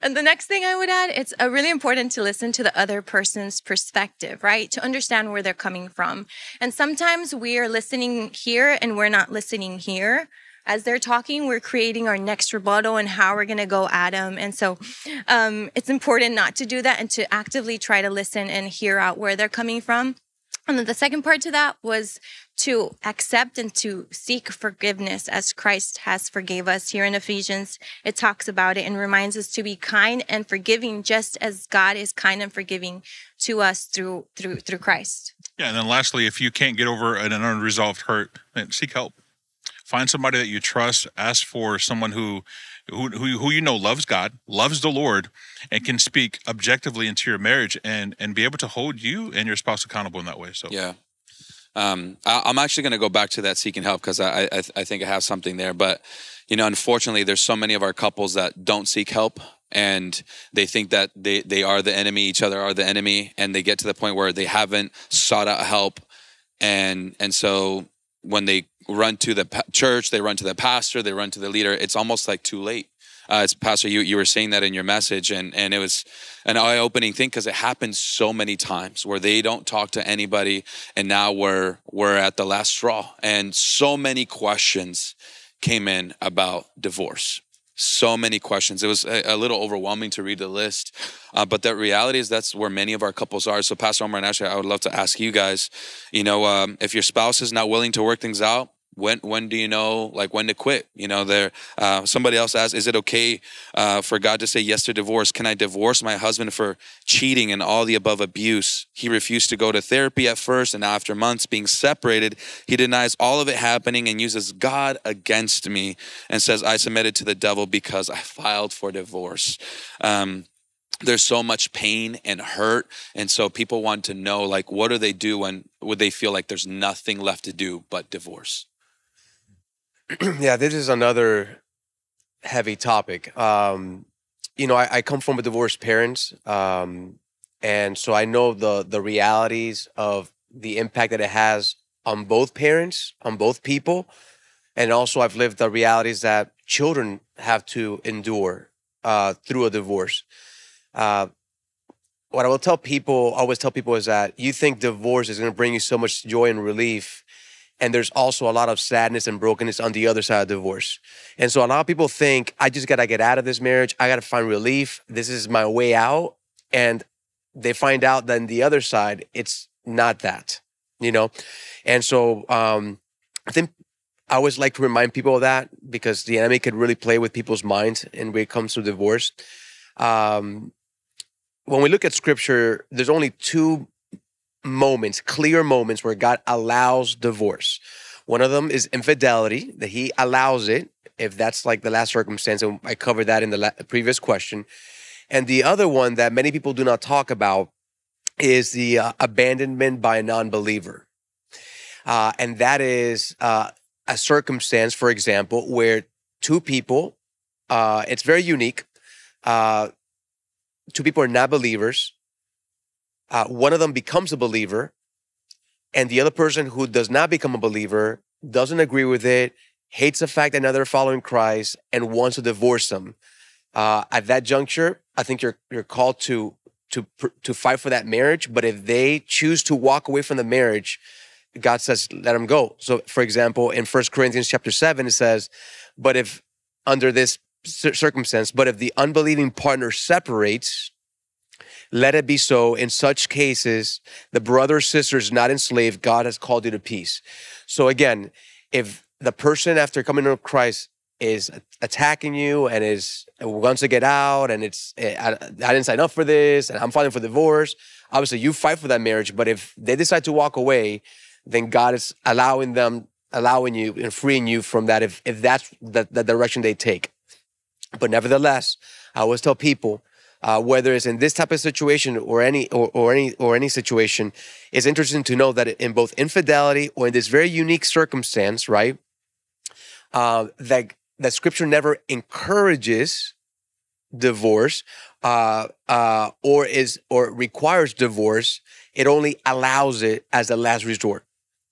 S2: And the next thing I would add, it's uh, really important to listen to the other person's perspective, right? To understand where they're coming from. And sometimes we are listening here and we're not listening here. As they're talking, we're creating our next rebuttal and how we're going to go at them. And so um, it's important not to do that and to actively try to listen and hear out where they're coming from. And then the second part to that was to accept and to seek forgiveness as Christ has forgave us. Here in Ephesians, it talks about it and reminds us to be kind and forgiving just as God is kind and forgiving to us through through through Christ.
S3: Yeah, and then lastly, if you can't get over an unresolved hurt, then seek help. Find somebody that you trust. Ask for someone who, who, who, who you know loves God, loves the Lord, and can speak objectively into your marriage and and be able to hold you and your spouse accountable in that way. So
S1: Yeah. Um, I, I'm actually going to go back to that seeking help because I, I, I think I have something there. But, you know, unfortunately, there's so many of our couples that don't seek help and they think that they, they are the enemy, each other are the enemy, and they get to the point where they haven't sought out help. And, and so when they run to the church, they run to the pastor, they run to the leader, it's almost like too late. Uh, Pastor, you, you were saying that in your message, and, and it was an eye opening thing because it happens so many times where they don't talk to anybody, and now we're we're at the last straw, and so many questions came in about divorce. So many questions. It was a, a little overwhelming to read the list, uh, but the reality is that's where many of our couples are. So, Pastor Omar and Ashley, I would love to ask you guys, you know, um, if your spouse is not willing to work things out, when when do you know like when to quit? You know there uh, somebody else asked is it okay uh, for god to say yes to divorce? Can i divorce my husband for cheating and all the above abuse? He refused to go to therapy at first and after months being separated he denies all of it happening and uses god against me and says i submitted to the devil because i filed for divorce. Um, there's so much pain and hurt and so people want to know like what do they do when would they feel like there's nothing left to do but divorce <clears throat>
S5: yeah, this is another heavy topic. Um, you know, I, I come from a divorced parents, um, and so I know the the realities of the impact that it has on both parents, on both people. And also, I've lived the realities that children have to endure uh, through a divorce. Uh, what I will tell people, always tell people, is that you think divorce is going to bring you so much joy and relief. And there's also a lot of sadness and brokenness on the other side of divorce. And so a lot of people think, I just got to get out of this marriage. I got to find relief. This is my way out. And they find out that on the other side, it's not that, you know? And so um, I think I always like to remind people of that because the enemy could really play with people's minds and when it comes to divorce. Um, when we look at scripture, there's only two moments, clear moments where God allows divorce. One of them is infidelity, that he allows it, if that's like the last circumstance. And I covered that in the previous question. And the other one that many people do not talk about is the uh, abandonment by a non believer. Uh, and that is uh, a circumstance, for example, where two people, uh, it's very unique. Uh, two people are not believers. Uh, one of them becomes a believer, and the other person who does not become a believer doesn't agree with it, hates the fact that now they're following Christ, and wants to divorce them. Uh, at that juncture, I think you're you're called to to to fight for that marriage. But if they choose to walk away from the marriage, God says, let them go. So, for example, in First Corinthians chapter 7, it says, but if under this circumstance, but if the unbelieving partner separates, let it be so. In such cases, the brother or sister is not enslaved. God has called you to peace. So again, if the person after coming to Christ is attacking you and is wants to get out and it's eh, I, I didn't sign up for this and I'm filing for divorce, obviously you fight for that marriage. But if they decide to walk away, then God is allowing them, allowing you and freeing you from that if, if that's the, the direction they take. But nevertheless, I always tell people, uh, whether it's in this type of situation or any or, or any or any situation, it's interesting to know that in both infidelity or in this very unique circumstance, right, uh, that that Scripture never encourages divorce uh, uh, or is or requires divorce. It only allows it as a last resort.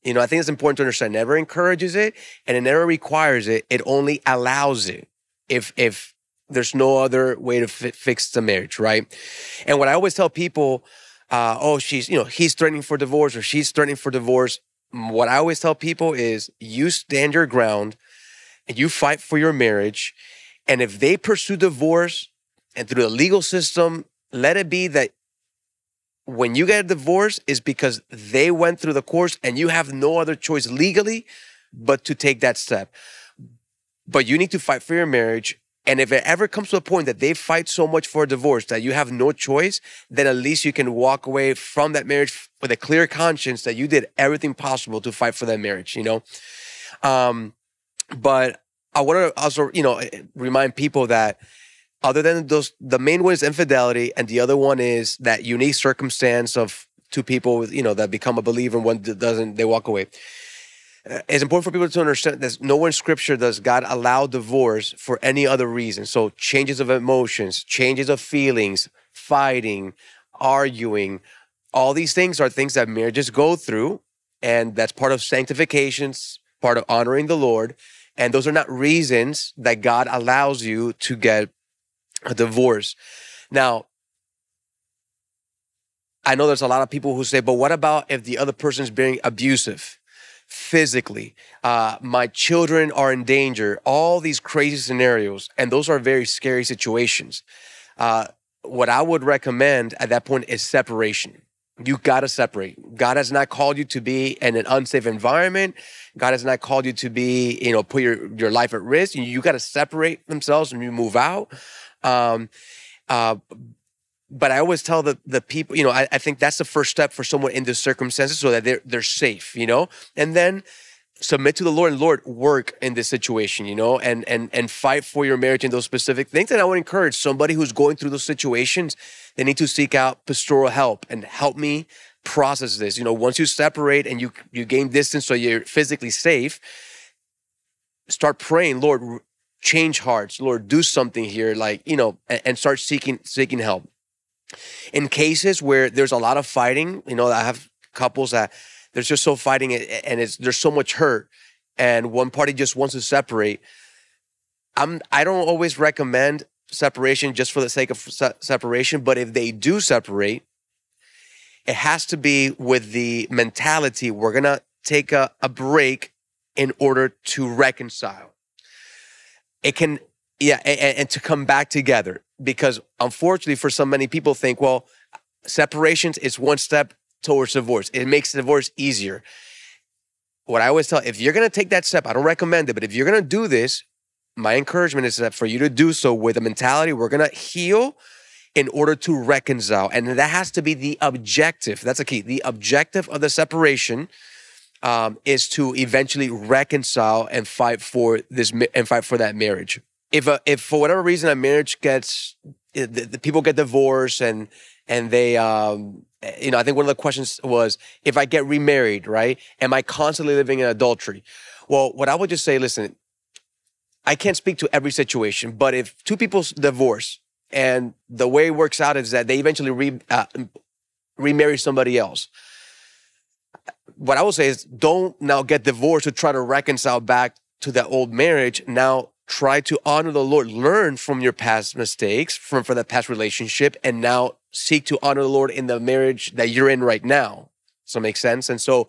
S5: You know, I think it's important to understand. It never encourages it, and it never requires it. It only allows it if if there's no other way to fi- fix the marriage, right? And what I always tell people, uh, oh, she's you know he's threatening for divorce or she's threatening for divorce. What I always tell people is you stand your ground and you fight for your marriage. And if they pursue divorce and through the legal system, let it be that when you get a divorce is because they went through the course and you have no other choice legally but to take that step. But you need to fight for your marriage. And if it ever comes to a point that they fight so much for a divorce that you have no choice, then at least you can walk away from that marriage with a clear conscience that you did everything possible to fight for that marriage, you know? Um, but I want to also, you know, remind people that other than those, the main one is infidelity, and the other one is that unique circumstance of two people, you know, that become a believer and one doesn't, they walk away. It's important for people to understand that nowhere in scripture does God allow divorce for any other reason. So changes of emotions, changes of feelings, fighting, arguing, all these things are things that marriages go through, and that's part of sanctifications, part of honoring the Lord. And those are not reasons that God allows you to get a divorce. Now, I know there's a lot of people who say, but what about if the other person's being abusive physically? Uh, my children are in danger, all these crazy scenarios. And those are very scary situations. Uh, what I would recommend at that point is separation. You gotta separate. God has not called you to be in an unsafe environment. God has not called you to be, you know, put your, your life at risk. You, you gotta separate themselves and you move out. Um, uh, but I always tell the the people, you know, I, I think that's the first step for someone in this circumstances so that they're they're safe, you know, and then submit to the Lord and Lord work in this situation, you know, and and and fight for your marriage in those specific things. And I would encourage somebody who's going through those situations, they need to seek out pastoral help and help me process this. You know, once you separate and you you gain distance so you're physically safe, start praying, Lord, change hearts, Lord, do something here, like, you know, and, and start seeking seeking help. In cases where there's a lot of fighting, you know, I have couples that they're just so fighting and it's there's so much hurt and one party just wants to separate i'm i don't always recommend separation just for the sake of se- separation but if they do separate it has to be with the mentality we're gonna take a, a break in order to reconcile. It can yeah and, and to come back together because unfortunately for so many people think well separations is one step towards divorce. It makes divorce easier. What i always tell if you're going to take that step i don't recommend it but if you're going to do this my encouragement is that for you to do so with a mentality we're going to heal in order to reconcile. And that has to be the objective that's the key. The objective of the separation um, is to eventually reconcile and fight for this and fight for that marriage. If a, if for whatever reason a marriage gets the, the people get divorced and and they um, you know I think one of the questions was if I get remarried right am I constantly living in adultery? Well, what I would just say, listen, I can't speak to every situation, but if two people divorce and the way it works out is that they eventually re, uh, remarry somebody else what I would say is don't now get divorced to try to reconcile back to that old marriage. Now try to honor the Lord, learn from your past mistakes, from, from that past relationship, and now seek to honor the Lord in the marriage that you're in right now. That make sense? And so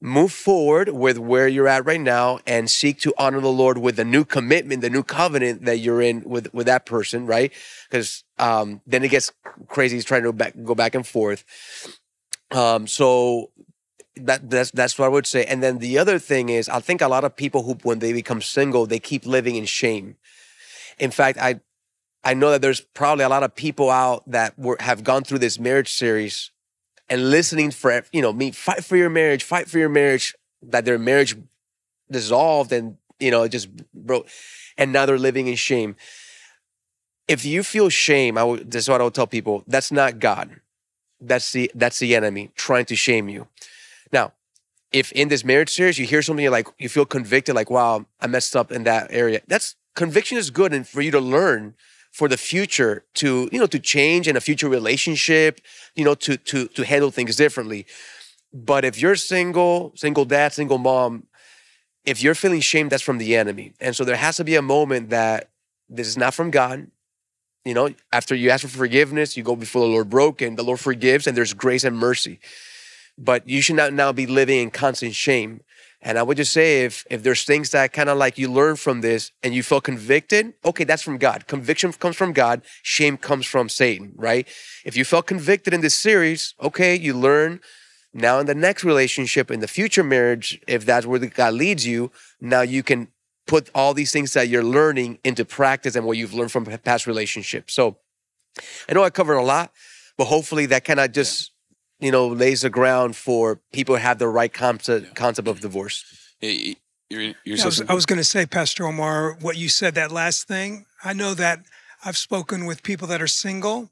S5: move forward with where you're at right now and seek to honor the Lord with the new commitment, the new covenant that you're in with, with that person, right? Because um, then it gets crazy. He's trying to go back, go back and forth. Um, so that that's that's what I would say. And then the other thing is, I think a lot of people who, when they become single, they keep living in shame. In fact, I I know that there's probably a lot of people out that were, have gone through this marriage series and listening for you know me fight for your marriage, fight for your marriage, that their marriage dissolved and you know it just broke, and now they're living in shame. If you feel shame, I would, this is what I would tell people. That's not God. That's the that's the enemy trying to shame you. Now, if in this marriage series you hear something like you feel convicted, like, wow, I messed up in that area, that's conviction is good and for you to learn for the future to, you know, to change in a future relationship, you know, to to to handle things differently. But if you're single, single dad, single mom, if you're feeling shame, that's from the enemy. And so there has to be a moment that this is not from God. You know, after you ask for forgiveness, you go before the Lord broken, the Lord forgives, and there's grace and mercy but you should not now be living in constant shame. And I would just say if if there's things that kind of like you learn from this and you feel convicted, okay, that's from God. Conviction comes from God, shame comes from Satan, right? If you felt convicted in this series, okay, you learn now in the next relationship, in the future marriage, if that's where God leads you, now you can put all these things that you're learning into practice and what you've learned from past relationships. So I know I covered a lot, but hopefully that kind of just you know, lays the ground for people to have the right concept concept of divorce.
S1: You're, you're
S7: Yeah, I was, was going to say, Pastor Omar, what you said that last thing. I know that I've spoken with people that are single,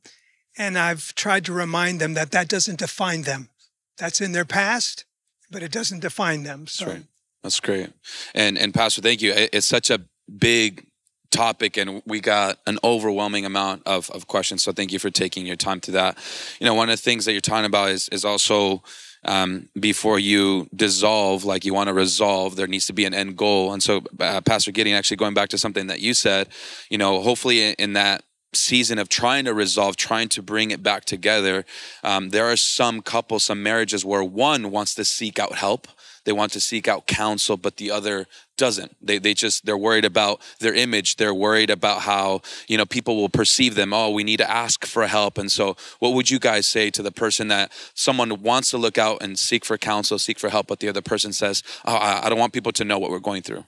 S7: and I've tried to remind them that that doesn't define them. That's in their past, but it doesn't define them. So
S1: That's right. That's great. And and Pastor, thank you. It's such a big topic and we got an overwhelming amount of, of questions. So thank you for taking your time to that. You know, one of the things that you're talking about is is also um, before you dissolve, like you want to resolve, there needs to be an end goal. And so, uh, Pastor Gideon, actually going back to something that you said, you know, hopefully in, in that season of trying to resolve, trying to bring it back together, um, there are some couples, some marriages where one wants to seek out help. They want to seek out counsel, but the other doesn't. They, they just they're worried about their image. They're worried about how you know people will perceive them. Oh, we need to ask for help. And so, what would you guys say to the person that someone wants to look out and seek for counsel, seek for help, but the other person says, "Oh, I, I don't want people to know what we're going through."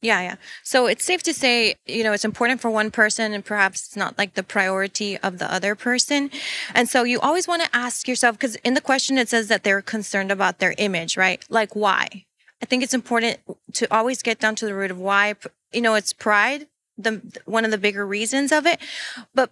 S2: Yeah, yeah. So it's safe to say, you know, it's important for one person and perhaps it's not like the priority of the other person. And so you always want to ask yourself, because in the question it says that they're concerned about their image, right? Like, why? I think it's important to always get down to the root of why. You know, it's pride, the one of the bigger reasons of it. But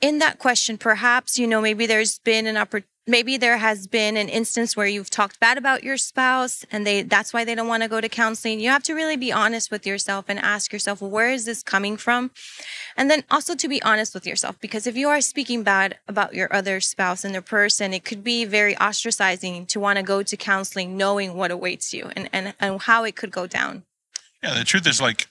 S2: in that question, perhaps, you know, maybe there's been an opportunity maybe there has been an instance where you've talked bad about your spouse and they that's why they don't want to go to counseling. You have to really be honest with yourself and ask yourself well, where is this coming from? And then also to be honest with yourself because if you are speaking bad about your other spouse and their person it could be very ostracizing to want to go to counseling knowing what awaits you and, and, and how it could go down.
S3: Yeah, the truth is like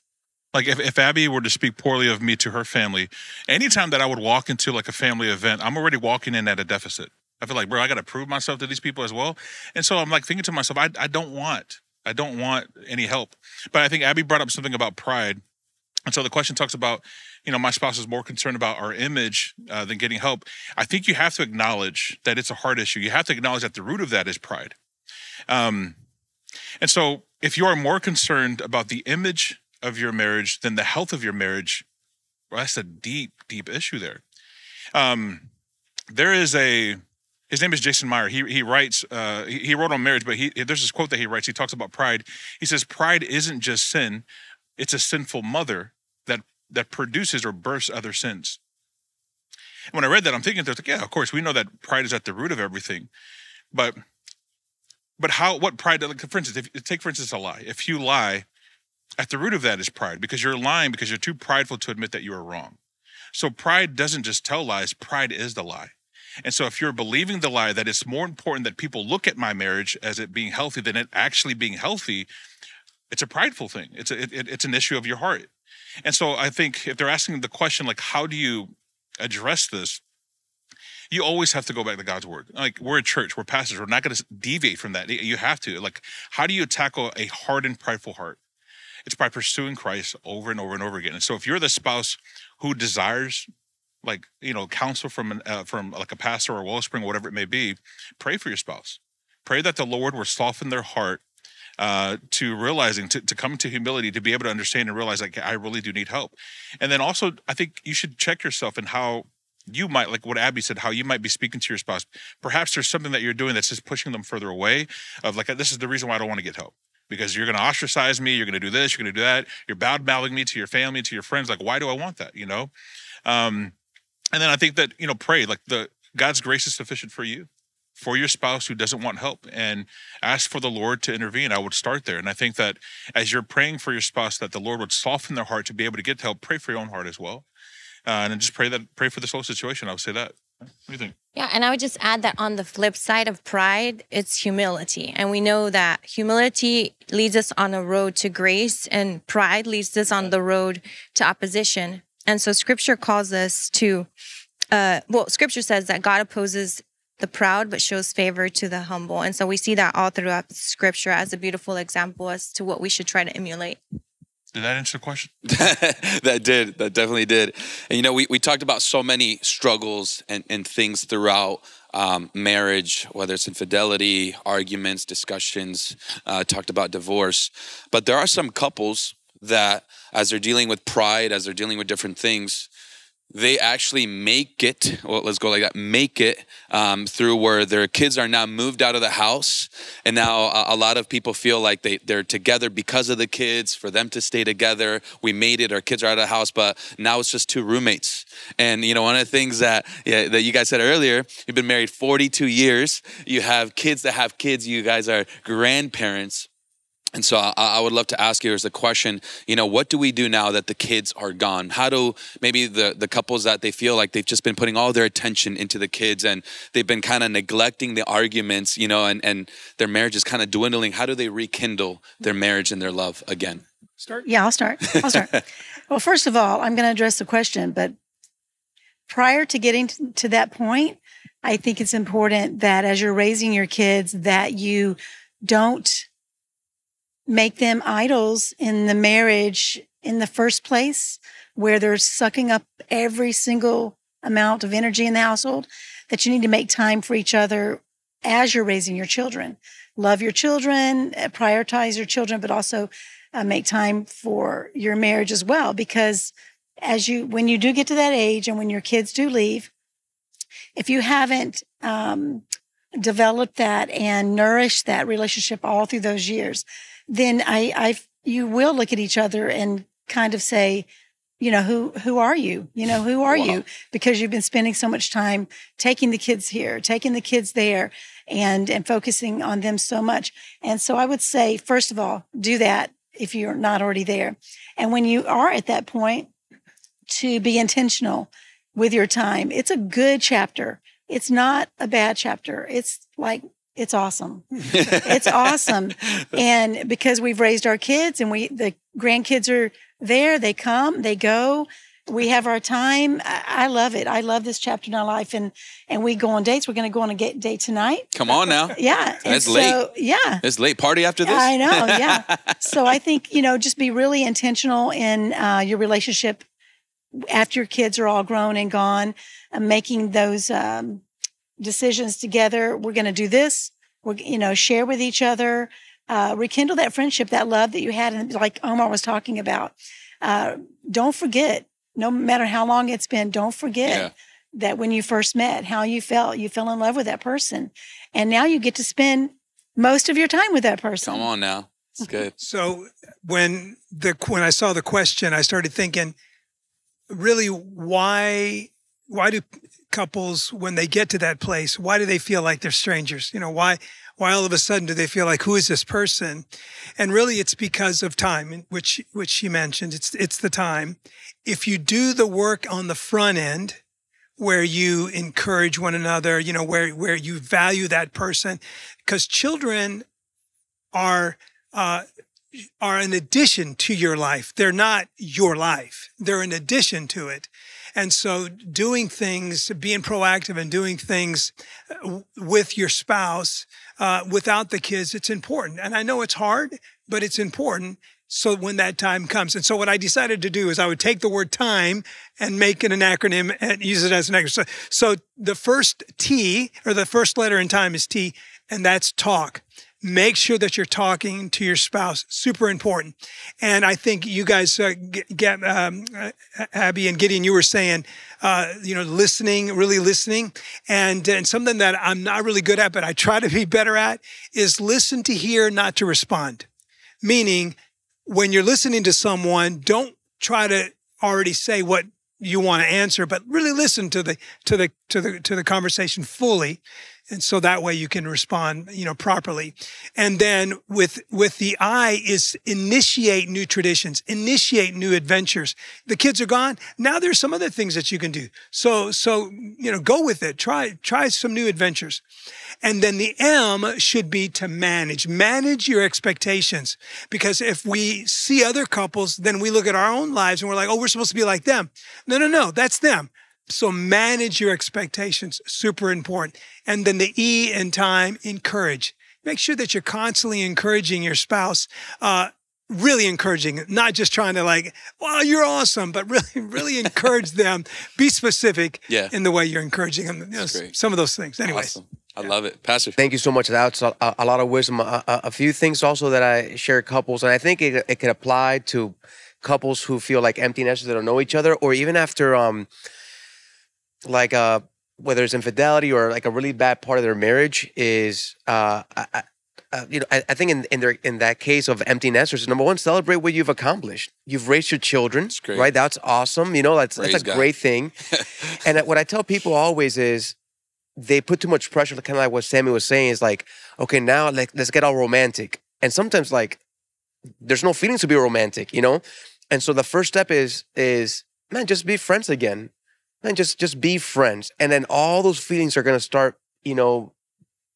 S3: like if, if Abby were to speak poorly of me to her family, anytime that I would walk into like a family event, I'm already walking in at a deficit. I feel like, bro, I got to prove myself to these people as well. And so I'm like thinking to myself, I, I don't want, I don't want any help. But I think Abby brought up something about pride. And so the question talks about, you know, my spouse is more concerned about our image uh, than getting help. I think you have to acknowledge that it's a hard issue. You have to acknowledge that the root of that is pride. Um, and so if you are more concerned about the image of your marriage than the health of your marriage, well, that's a deep, deep issue there. Um, there is a his name is Jason Meyer. He he writes uh, he, he wrote on marriage, but he there's this quote that he writes. He talks about pride. He says pride isn't just sin; it's a sinful mother that that produces or births other sins. And when I read that, I'm thinking, like, yeah, of course, we know that pride is at the root of everything, but but how what pride? Like for instance, if take for instance a lie. If you lie, at the root of that is pride because you're lying because you're too prideful to admit that you are wrong. So pride doesn't just tell lies; pride is the lie. And so if you're believing the lie that it's more important that people look at my marriage as it being healthy than it actually being healthy, it's a prideful thing. It's a, it, it's an issue of your heart. And so I think if they're asking the question like, how do you address this? You always have to go back to God's word. Like we're a church, we're pastors. We're not going to deviate from that. You have to. Like, how do you tackle a hardened, prideful heart? It's by pursuing Christ over and over and over again. And so if you're the spouse who desires like you know counsel from an, uh, from like a pastor or a wellspring or whatever it may be pray for your spouse. Pray that the lord will soften their heart uh, to realizing to, to come to humility to be able to understand and realize like i really do need help. And then also i think you should check yourself and how you might like what abby said how you might be speaking to your spouse. Perhaps there's something that you're doing that's just pushing them further away of like this is the reason why i don't want to get help. Because you're going to ostracize me you're going to do this you're going to do that you're bad mouthing me to your family to your friends like why do i want that? You know? Um, and then I think that, you know, pray like the God's grace is sufficient for you, for your spouse who doesn't want help, and ask for the Lord to intervene. I would start there. And I think that as you're praying for your spouse, that the Lord would soften their heart to be able to get help. Pray for your own heart as well. Uh, and then just pray that, pray for this whole situation. I would say that. What do you think?
S2: Yeah, and I would just add that on the flip side of pride, it's humility. And we know that humility leads us on a road to grace, and pride leads us on the road to opposition. And so scripture calls us to, uh, well, scripture says that God opposes the proud but shows favor to the humble. And so we see that all throughout scripture as a beautiful example as to what we should try to emulate.
S3: Did that answer the question? <laughs>
S1: that did. That definitely did. And you know, we, we talked about so many struggles and, and things throughout um, marriage, whether it's infidelity, arguments, discussions, uh, talked about divorce. But there are some couples that as they're dealing with pride, as they're dealing with different things, they actually make it well let's go like that make it um, through where their kids are now moved out of the house. And now a, lot of people feel like they, they're together because of the kids for them to stay together. We made it our kids are out of the house but now it's just two roommates. And you know one of the things that yeah, that you guys said earlier you've been married 42 years. You have kids that have kids. You guys are grandparents and so I, I, would love to ask you as a question, you know, what do we do now that the kids are gone? How do maybe the, the couples that they feel like they've just been putting all their attention into the kids and they've been kind of neglecting the arguments, you know, and, and their marriage is kind of dwindling. How do they rekindle their marriage and their love again?
S6: Start? Yeah, I'll start. I'll start. <laughs> well, first of all, I'm going to address the question, but prior to getting to, to that point, I think it's important that as you're raising your kids that you don't make them idols in the marriage in the first place, where they're sucking up every single amount of energy in the household, that you need to make time for each other as you're raising your children. Love your children, uh, prioritize your children, but also uh, make time for your marriage as well. Because as you, when you do get to that age and when your kids do leave, if you haven't um, developed that and nourished that relationship all through those years, then I, I, you will look at each other and kind of say, you know who who are you? You know who are
S1: Wow.
S6: you because you've been spending so much time taking the kids here taking the kids there and and focusing on them so much. And so i would say first of all do that if you're not already there. And when you are at that point to be intentional with your time. It's a good chapter. It's not a bad chapter. It's like it's awesome. <laughs> It's awesome. And because we've raised our kids and we the grandkids are there they come they go. We have our time. I, I love it. I love this chapter in our life. And and we go on dates. We're going to go on a date tonight.
S1: Come on now.
S6: yeah. And
S1: That's late.
S6: yeah.
S1: It's late. Party after this.
S6: I know, yeah. <laughs> so I think you know, just be really intentional in uh, your relationship after your kids are all grown and gone, uh, making those um, decisions together. We're going to do this. We're you know share with each other, uh, rekindle that friendship, that love that you had, and like Omar was talking about. Uh, don't forget, no matter how long it's been, don't forget
S1: Yeah.
S6: that when you first met, how you felt, you fell in love with that person, and now you get to spend most of your time with that person.
S1: Come on now. It's good.
S7: So when the when I saw the question, I started thinking, really, why why do couples when they get to that place, why do they feel like they're strangers? You know, why why all of a sudden do they feel like who is this person? And really, it's because of time, which which she mentioned. It's it's the time. If you do the work on the front end, where you encourage one another, you know, where where you value that person, because children are uh, are an addition to your life. They're not your life. They're an addition to it. And so doing things, being proactive and doing things uh, with your spouse, uh, without the kids, it's important. And I know it's hard, but it's important. So when that time comes. And so what I decided to do is I would take the word time and make it an acronym and use it as an acronym. So, so the first T or the first letter in time is T, and that's talk make sure that you're talking to your spouse. Super important. And i think you guys uh, get, um, uh, abby and gideon you were saying uh, you know listening really listening. And and something that i'm not really good at but i try to be better at is listen to hear not to respond. Meaning when you're listening to someone don't try to already say what you want to answer but really listen to the to the to the to the conversation fully and so that way you can respond you know properly. And then with with the i is initiate new traditions initiate new adventures. The kids are gone. Now there's some other things that you can do. So so you know go with it. Try try some new adventures. And then the m should be to manage. Manage your expectations. Because if we see other couples then we look at our own lives and we're like oh we're supposed to be like them. No no no. That's them so manage your expectations, super important. And then the E in time, encourage. Make sure that you're constantly encouraging your spouse, uh, really encouraging, not just trying to like, wow, you're awesome, but really, <laughs> really encourage <laughs> them. Be specific
S1: Yeah.
S7: in the way you're encouraging them. You know,
S1: great.
S7: some of those things. Anyways.
S1: Awesome. I love it. Pastor.
S5: Thank you so much. That's a, a lot of wisdom. A, a, a few things also that I share couples, and I think it, it could apply to couples who feel like empty nesters that don't know each other, or even after um, like uh, whether it's infidelity or like a really bad part of their marriage is uh, I, I, uh, you know I, I think in in their in that case of empty nesters, number one, celebrate what you've accomplished. You've raised your children,
S1: great.
S5: right? That's awesome. You know, that's
S1: Praise
S5: that's a
S1: God.
S5: great thing. <laughs> and what I tell people always is they put too much pressure, kind of like what Sammy was saying, is like, okay, now like, let's get all romantic. And sometimes like there's no feelings to be romantic, you know? And so the first step is is man, just be friends again. Man, just just be friends. And then all those feelings are gonna start, you know,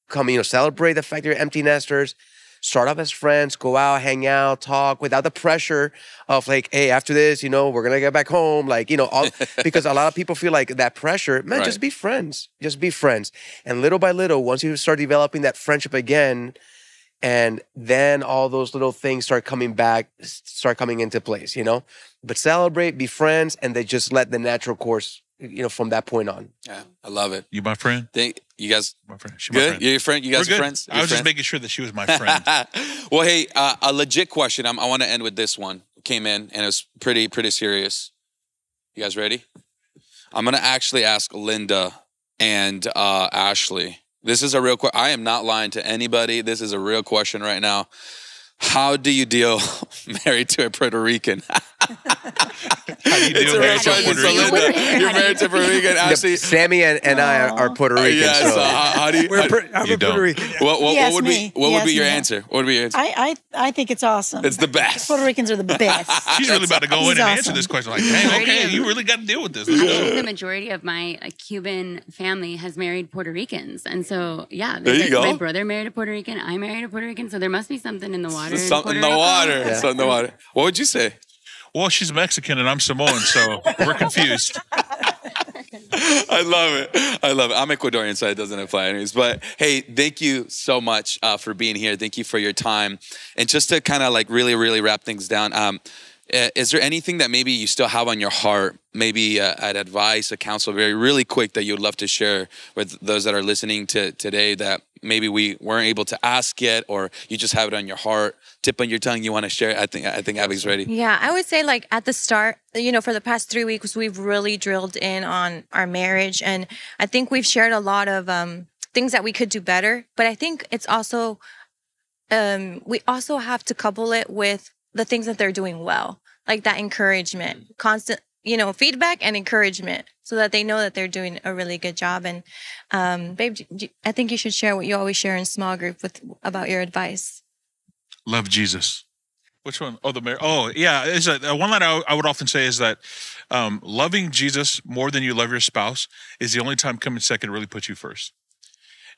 S5: coming, you know, celebrate the fact that you're empty nesters. Start off as friends, go out, hang out, talk without the pressure of like, hey, after this, you know, we're gonna get back home. Like, you know, all <laughs> because a lot of people feel like that pressure, man,
S1: Right.
S5: just be friends. Just be friends. And little by little, once you start developing that friendship again, and then all those little things start coming back, start coming into place, you know? But celebrate, be friends, and they just let the natural course, you know, from that point on.
S1: Yeah, I love it.
S3: You my friend?
S1: Thank you guys.
S3: My friend. She my
S1: Good.
S3: friend.
S1: You're your friend. You guys
S3: We're
S1: are
S3: good.
S1: friends.
S3: I was just making sure that she was my friend. <laughs>
S1: well, hey, uh, a legit question. I'm, I want to end with this one. Came in and it was pretty, pretty serious. You guys ready? I'm gonna actually ask Linda and uh, Ashley. This is a real question. I am not lying to anybody. This is a real question right now. How do you deal <laughs> married to a Puerto Rican? <laughs>
S3: How do you
S1: It's
S3: do
S1: a
S3: it?
S1: real
S3: Puerto
S1: question. So
S3: Rican?
S1: Linda, you're married to Puerto Rican.
S5: Yeah,
S1: Ashley,
S5: Sammy and, and I are, are Puerto
S1: uh,
S5: Rican.
S1: yeah,
S5: so.
S1: so how, how do you,
S7: We're
S1: how-
S7: per, I'm
S3: You
S7: a Puerto
S3: don't.
S7: Rican. yeah.
S1: what, what,
S6: Yes,
S1: what would
S6: me.
S1: be what would be your
S6: me.
S1: answer? What would be your answer?
S6: I, I I think it's awesome.
S1: It's the best.
S6: Puerto Ricans are the <laughs> best.
S3: She's really about to go in and answer this question. Like, dang, okay, you really got to deal with this.
S4: I think the majority of my uh, Cuban family has married Puerto Ricans, and so yeah,
S1: There you go.
S4: My brother married a Puerto Rican. I married a Puerto Rican, so there must be something in the water. In
S1: something in the water. Something in the water. What would you say?
S3: Well, she's Mexican and I'm Samoan, so we're confused. <laughs>
S1: I love it. I love it. I'm Ecuadorian, so it doesn't apply anyways. But hey, thank you so much uh, for being here. Thank you for your time. And just to kind of like really, really wrap things down, um, is there anything that maybe you still have on your heart, maybe uh, an advice, a counsel, very really quick that you would love to share with those that are listening to today that maybe we weren't able to ask yet, or you just have it on your heart, tip on your tongue, you want to share? I think I think Abby's ready.
S2: Yeah, I would say like at the start, you know, for the past three weeks, we've really drilled in on our marriage, and I think we've shared a lot of um, things that we could do better. But I think it's also um, we also have to couple it with the things that they're doing well, like that encouragement, constant, you know, feedback and encouragement, so that they know that they're doing a really good job. And um, babe, I think you should share what you always share in small group with about your advice.
S3: Love Jesus. Which one? Oh, the mar- oh yeah. Is a, one line I, I would often say is that um, loving Jesus more than you love your spouse is the only time coming second really puts you first.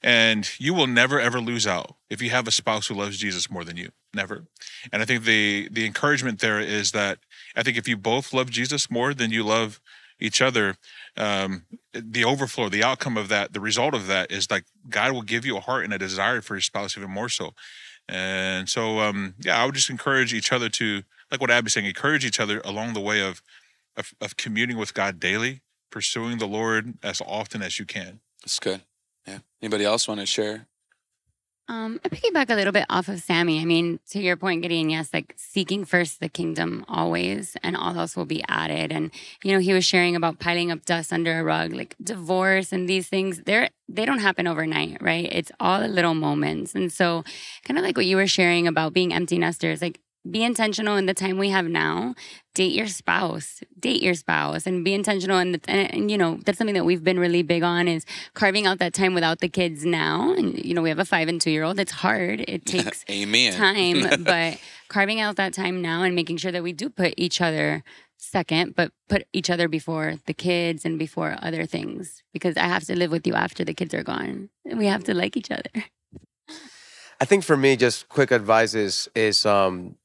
S3: And you will never ever lose out if you have a spouse who loves Jesus more than you. Never. And I think the the encouragement there is that I think if you both love Jesus more than you love each other, um, the overflow, the outcome of that, the result of that is like God will give you a heart and a desire for your spouse even more so. And so, um, yeah, I would just encourage each other to, like what Abby's saying, encourage each other along the way of, of, of communing with God daily, pursuing the Lord as often as you can.
S1: That's good. Yeah. Anybody else want to share?
S4: Um, I piggyback a little bit off of Sammy. I mean, to your point, Gideon, yes, like seeking first the kingdom always, and all else will be added. And you know, he was sharing about piling up dust under a rug, like divorce and these things. They're they don't happen overnight, right? It's all the little moments. And so, kind of like what you were sharing about being empty nesters, like be intentional in the time we have now. Date your spouse, date your spouse, and be intentional. And, and, and you know that's something that we've been really big on is carving out that time without the kids now. And you know we have a five and two year old. It's hard. It <laughs> takes
S1: Amen.
S4: time, <laughs> but carving out that time now and making sure that we do put each other second, but put each other before the kids and before other things because I have to live with you after the kids are gone. We have to like each other.
S5: I think for me, just quick advice is is um,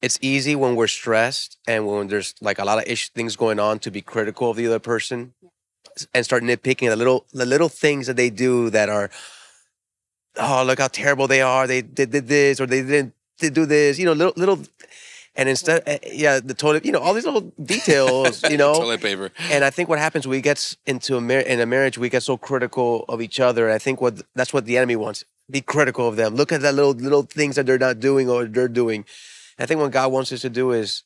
S5: it's easy when we're stressed and when there's like a lot of ish things going on to be critical of the other person and start nitpicking the little the little things that they do that are oh look how terrible they are they did, did this or they didn't did do this you know little little and instead eh, yeah the toilet you know all these little details you <laughs> know
S1: Toilet paper.
S5: and I think what happens we get into a mar- in a marriage we get so critical of each other. I think what that's what the enemy wants. Be critical of them. Look at the little little things that they're not doing or they're doing. I think what God wants us to do is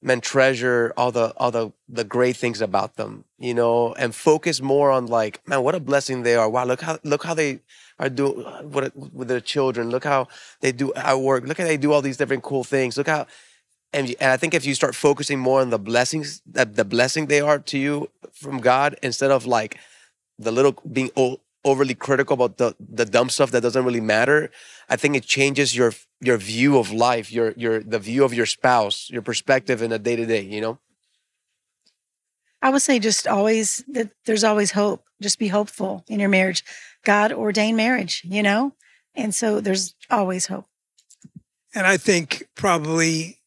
S5: man treasure all the all the the great things about them, you know, and focus more on like, man, what a blessing they are. Wow, look how look how they are doing what with their children. Look how they do at work. Look how they do all these different cool things. Look how and, and I think if you start focusing more on the blessings that the blessing they are to you from God instead of like the little being overly critical about the the dumb stuff that doesn't really matter, I think it changes your your view of life, your your the view of your spouse, your perspective in a day to day. You know.
S6: I would say just always that there's always hope. Just be hopeful in your marriage. God ordained marriage, you know? And so there's always hope.
S7: And I think probably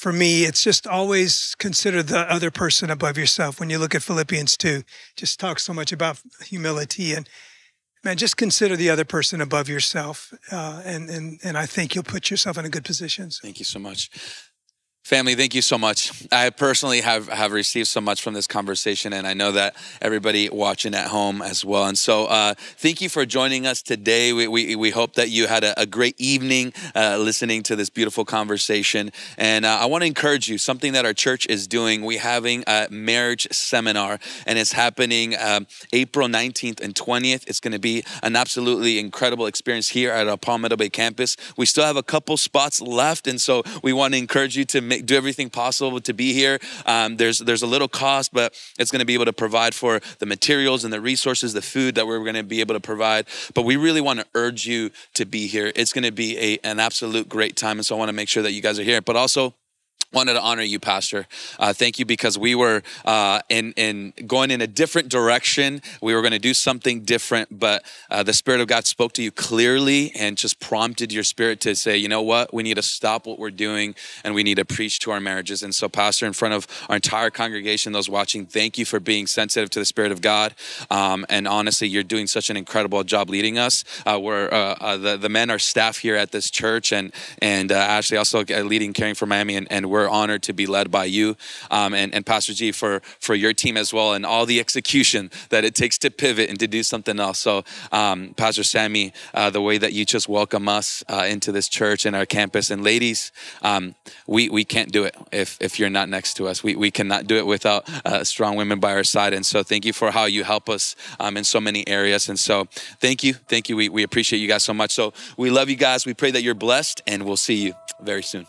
S7: for me, it's just always consider the other person above yourself. When you look at Philippians 2, just talks so much about humility and man, just consider the other person above yourself. Uh, and, and, and I think you'll put yourself in a good position.
S1: Thank you so much. Family, thank you so much. I personally have, have received so much from this conversation, and I know that everybody watching at home as well. And so, uh, thank you for joining us today. We, we, we hope that you had a, a great evening uh, listening to this beautiful conversation. And uh, I want to encourage you something that our church is doing. We're having a marriage seminar, and it's happening um, April 19th and 20th. It's going to be an absolutely incredible experience here at our Palmetto Bay campus. We still have a couple spots left, and so we want to encourage you to make, do everything possible to be here. Um, there's there's a little cost, but it's going to be able to provide for the materials and the resources, the food that we're going to be able to provide. But we really want to urge you to be here. It's going to be a, an absolute great time, and so I want to make sure that you guys are here. But also wanted to honor you pastor. Uh, thank you because we were uh, in, in going in a different direction. We were going to do something different but uh, the spirit of god spoke to you clearly and just prompted your spirit to say you know what? We need to stop what we're doing and we need to preach to our marriages. And so pastor in front of our entire congregation those watching thank you for being sensitive to the spirit of god. Um, and honestly you're doing such an incredible job leading us. Uh, we're uh, uh, the, the men are staff here at this church and and ashley also leading caring for miami and, and we're honored to be led by you um, and, and Pastor G for, for your team as well and all the execution that it takes to pivot and to do something else. So, um, Pastor Sammy, uh, the way that you just welcome us uh, into this church and our campus, and ladies, um, we, we can't do it if, if you're not next to us. We, we cannot do it without uh, strong women by our side. And so, thank you for how you help us um, in so many areas. And so, thank you. Thank you. We, we appreciate you guys so much. So, we love you guys. We pray that you're blessed, and we'll see you very soon.